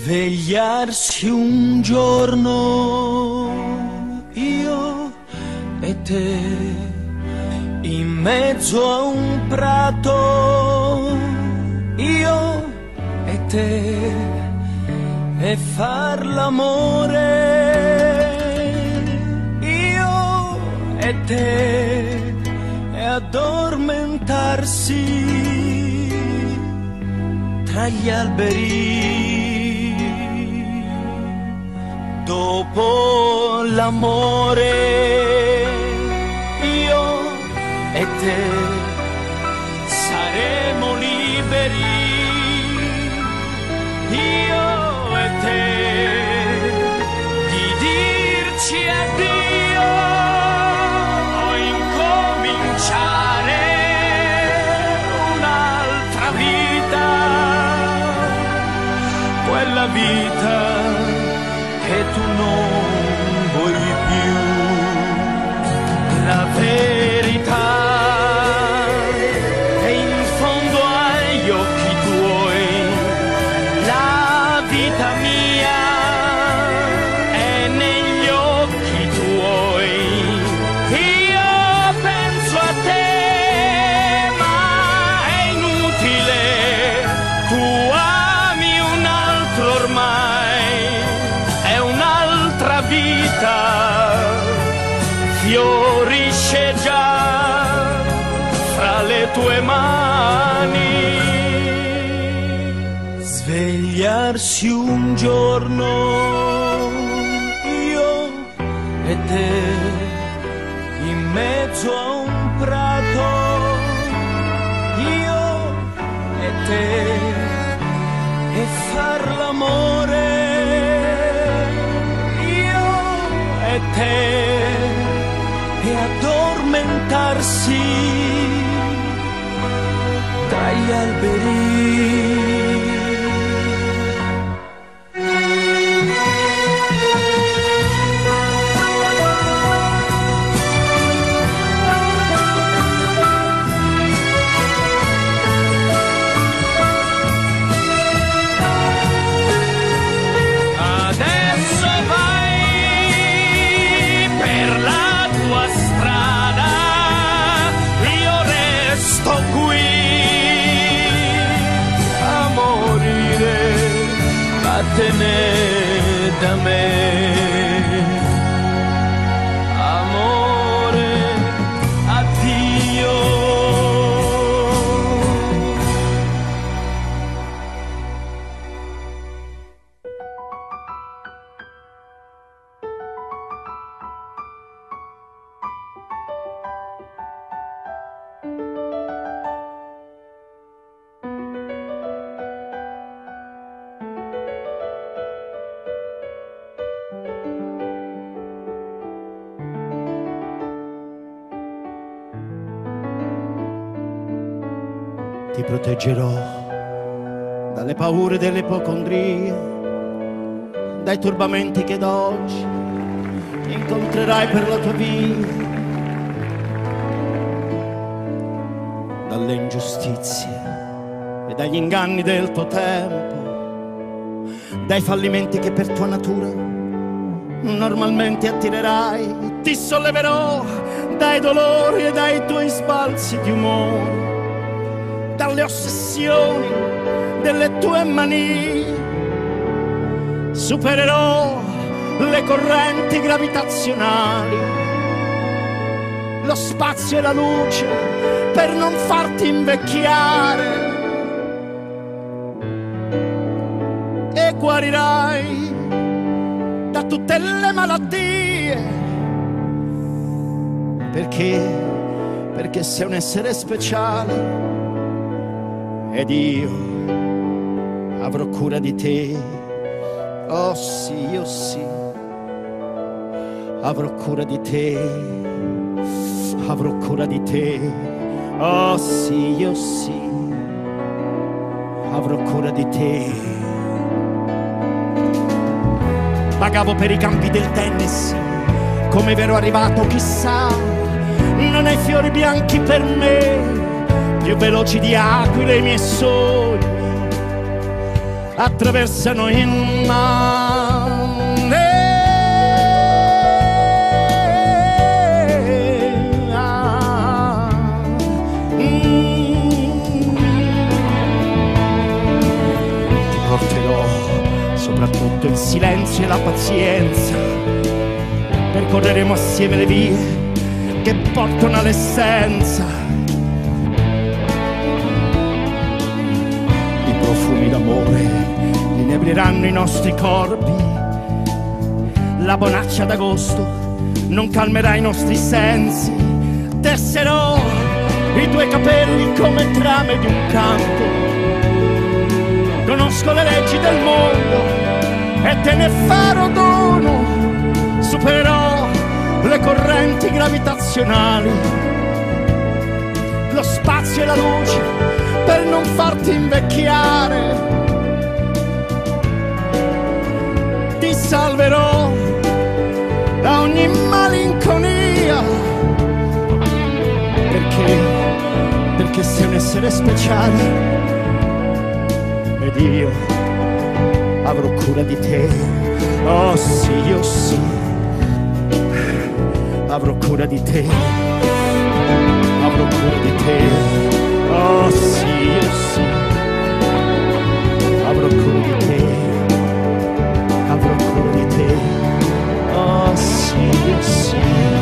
Svegliarsi un giorno io e te in mezzo a un prato io e te e far l'amore io e te e addormentarsi tra gli alberi dopo l'amore io e te e te e addormentarsi tra gli também. Turbamenti che da oggi incontrerai per la tua via, dalle ingiustizie e dagli inganni del tuo tempo, dai fallimenti che per tua natura normalmente attirerai, ti solleverò dai dolori e dai tuoi sbalzi di umore dalle ossessioni delle tue manie. Supererò le correnti gravitazionali, lo spazio e la luce per non farti invecchiare. E guarirai da tutte le malattie. Perché? Perché sei un essere speciale ed io avrò cura di te. Oh sì, oh sì, avrò cura di te, avrò cura di te. Oh sì, oh sì, avrò cura di te. Vagavo per i campi del tennis, come vero arrivato chissà, non hai fiori bianchi per me, più veloci di aquile i miei sogni. Attraversano il mare. Ti porterò soprattutto il silenzio e la pazienza. Percorreremo assieme le vie che portano all'essenza. I profumi d'amore inebriranno i nostri corpi. La bonaccia d'agosto non calmerà i nostri sensi. Tesserò i tuoi capelli come trame di un canto. Conosco le leggi del mondo e te ne farò dono. Supererò le correnti gravitazionali, lo spazio e la luce per non farti invecchiare. Salverò da ogni malinconia, perché, perché sei un essere speciale. Ed io avrò cura di te. Oh sì, oh sì. Avrò cura di te, avrò cura di te, oh sì, oh sì, avrò cura di te, oh sì, oh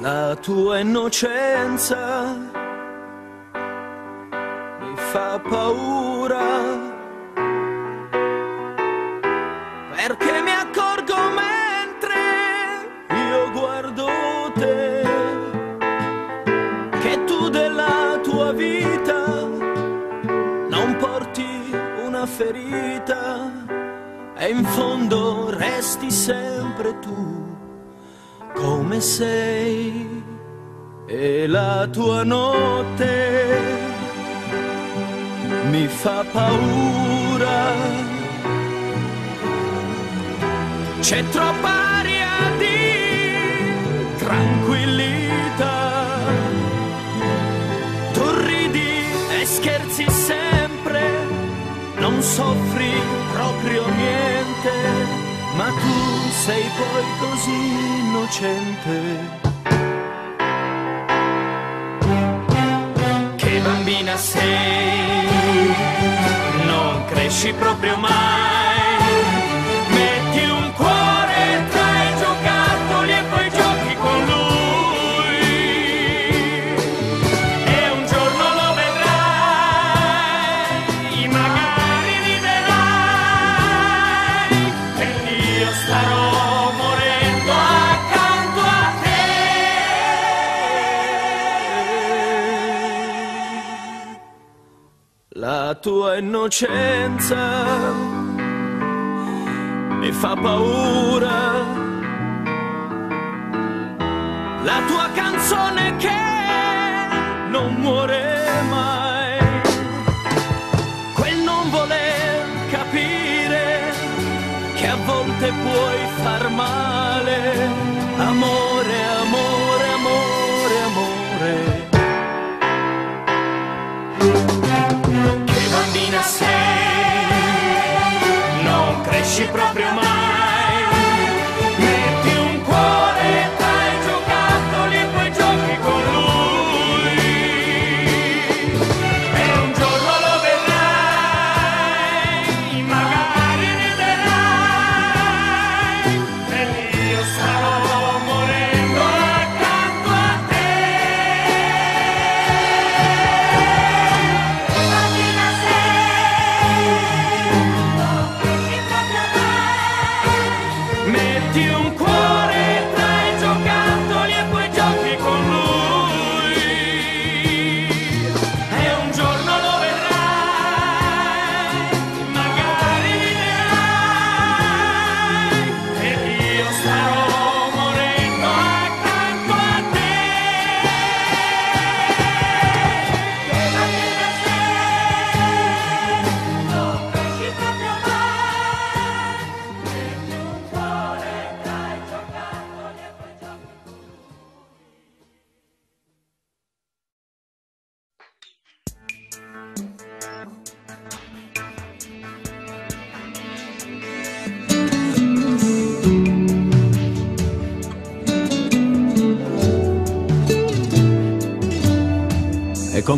La tua innocenza mi fa paura. Perché mi accorgo mentre io guardo te che tu della tua vita non porti una ferita e in fondo resti sempre tu come sei tua notte mi fa paura. C'è troppa aria di tranquillità. Tu ridi e scherzi sempre, non soffri proprio niente, ma tu sei poi così innocente. Bambina sei, non cresci proprio mai. Tua innocenza mi fa paura. La tua canzone che non muore mai. Quel non voler capire che a volte puoi far male. Amore, esci proprio mai.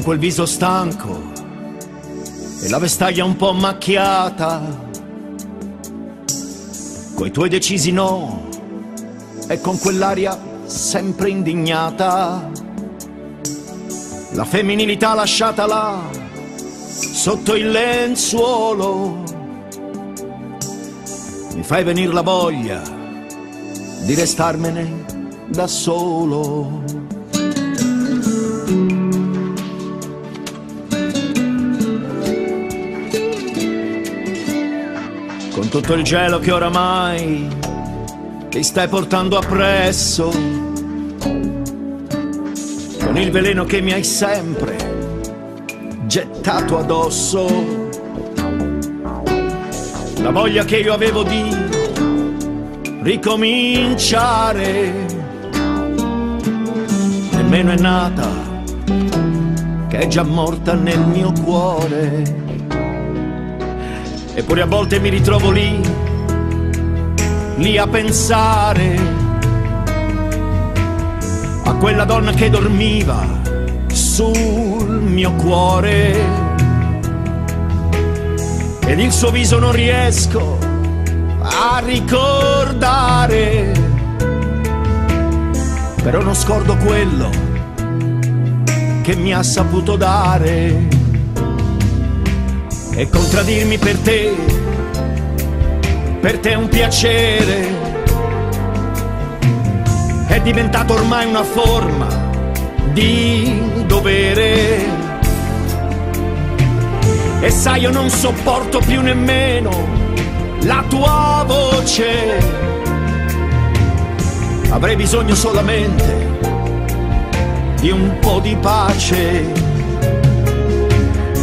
Con quel viso stanco e la vestaglia un po' macchiata, coi tuoi decisi no e con quell'aria sempre indignata, la femminilità lasciata là sotto il lenzuolo, mi fai venire la voglia di restarmene da solo. Tutto il gelo che oramai ti stai portando appresso, con il veleno che mi hai sempre gettato addosso, la voglia che io avevo di ricominciare, nemmeno è nata, che è già morta nel mio cuore. Eppure a volte mi ritrovo lì, lì a pensare a quella donna che dormiva sul mio cuore. Ed il suo viso non riesco a ricordare, però non scordo quello che mi ha saputo dare e contraddirmi per te, per te è un piacere, è diventato ormai una forma di dovere. E sai, io non sopporto più nemmeno la tua voce, avrei bisogno solamente di un po' di pace.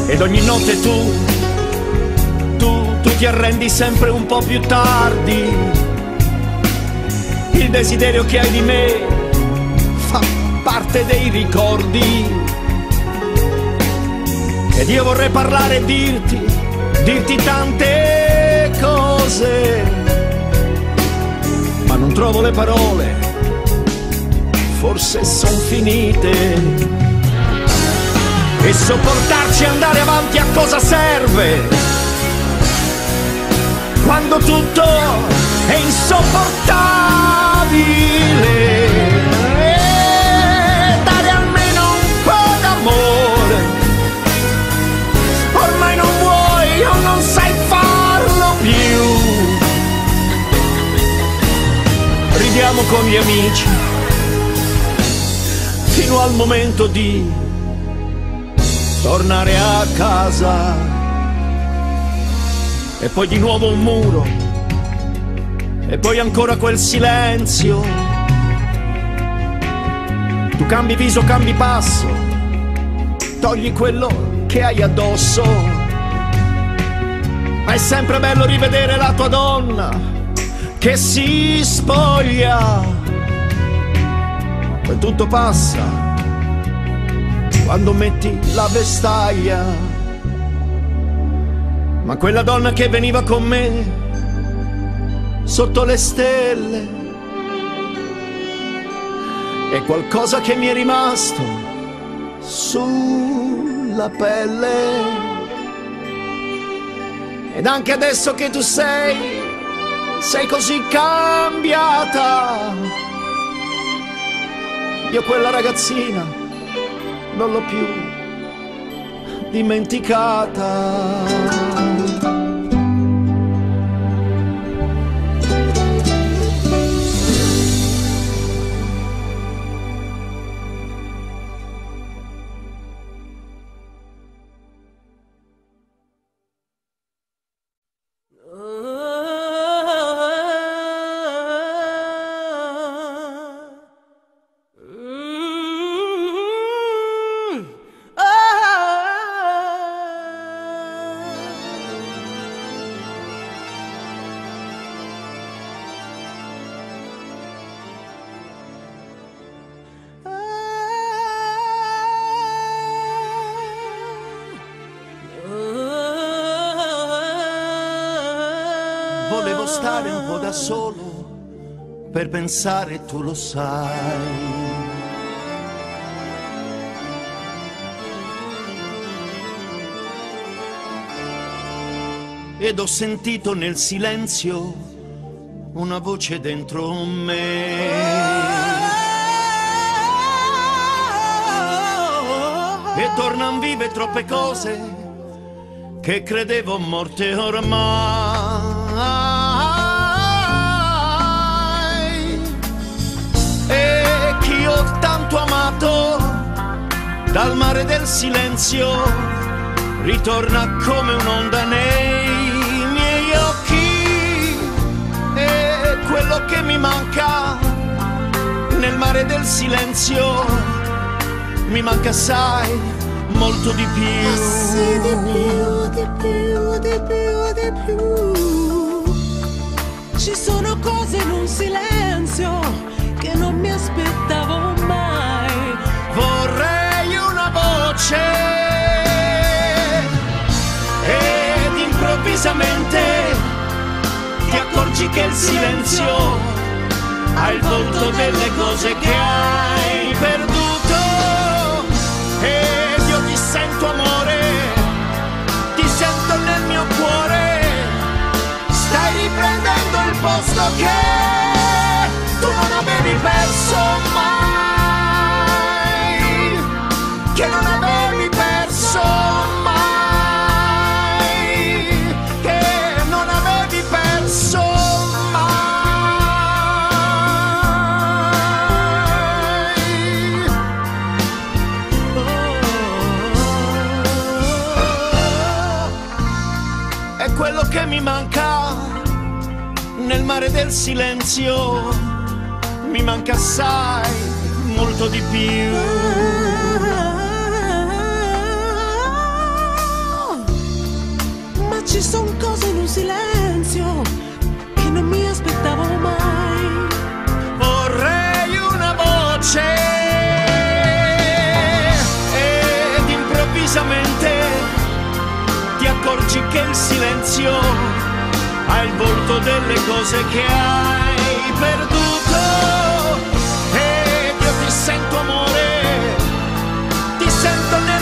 Ed ogni notte tu ti arrendi sempre un po' più tardi. Il desiderio che hai di me fa parte dei ricordi. Ed io vorrei parlare e dirti, dirti tante cose, ma non trovo le parole, forse son finite. E sopportarci e andare avanti a cosa serve? Quando tutto è insopportabile. E dare almeno un po' d'amore. Ormai non vuoi o non sai farlo più. Ridiamo con gli amici fino al momento di tornare a casa e poi di nuovo un muro e poi ancora quel silenzio. Tu cambi viso, cambi passo, togli quello che hai addosso. Ma è sempre bello rivedere la tua donna che si spoglia. Poi tutto passa quando metti la vestaglia. Ma quella donna che veniva con me sotto le stelle. È qualcosa che mi è rimasto sulla pelle. Ed anche adesso che tu sei, sei così cambiata. Io quella ragazzina non l'ho più dimenticata. Da solo per pensare, tu lo sai. Ed ho sentito nel silenzio una voce dentro me. E tornan vive troppe cose che credevo morte ormai. Dal mare del silenzio ritorna come un'onda nei miei occhi. E quello che mi manca nel mare del silenzio mi manca assai molto di più. Sì, di più, di più, di più, di più. Ci sono cose in un silenzio improvvisamente ti accorgi che il silenzio ha il volto delle cose che hai perduto. Ed io ti sento amore, ti sento nel mio cuore, stai riprendendo il posto che tu non avevi perso mai, che non nel mare del silenzio, mi manca assai, molto di più. Ma ci sono cose in un silenzio che non mi aspettavo mai. Vorrei una voce ed improvvisamente ti accorgi che il silenzio il volto delle cose che hai perduto. e io ti sento amore, ti sento nel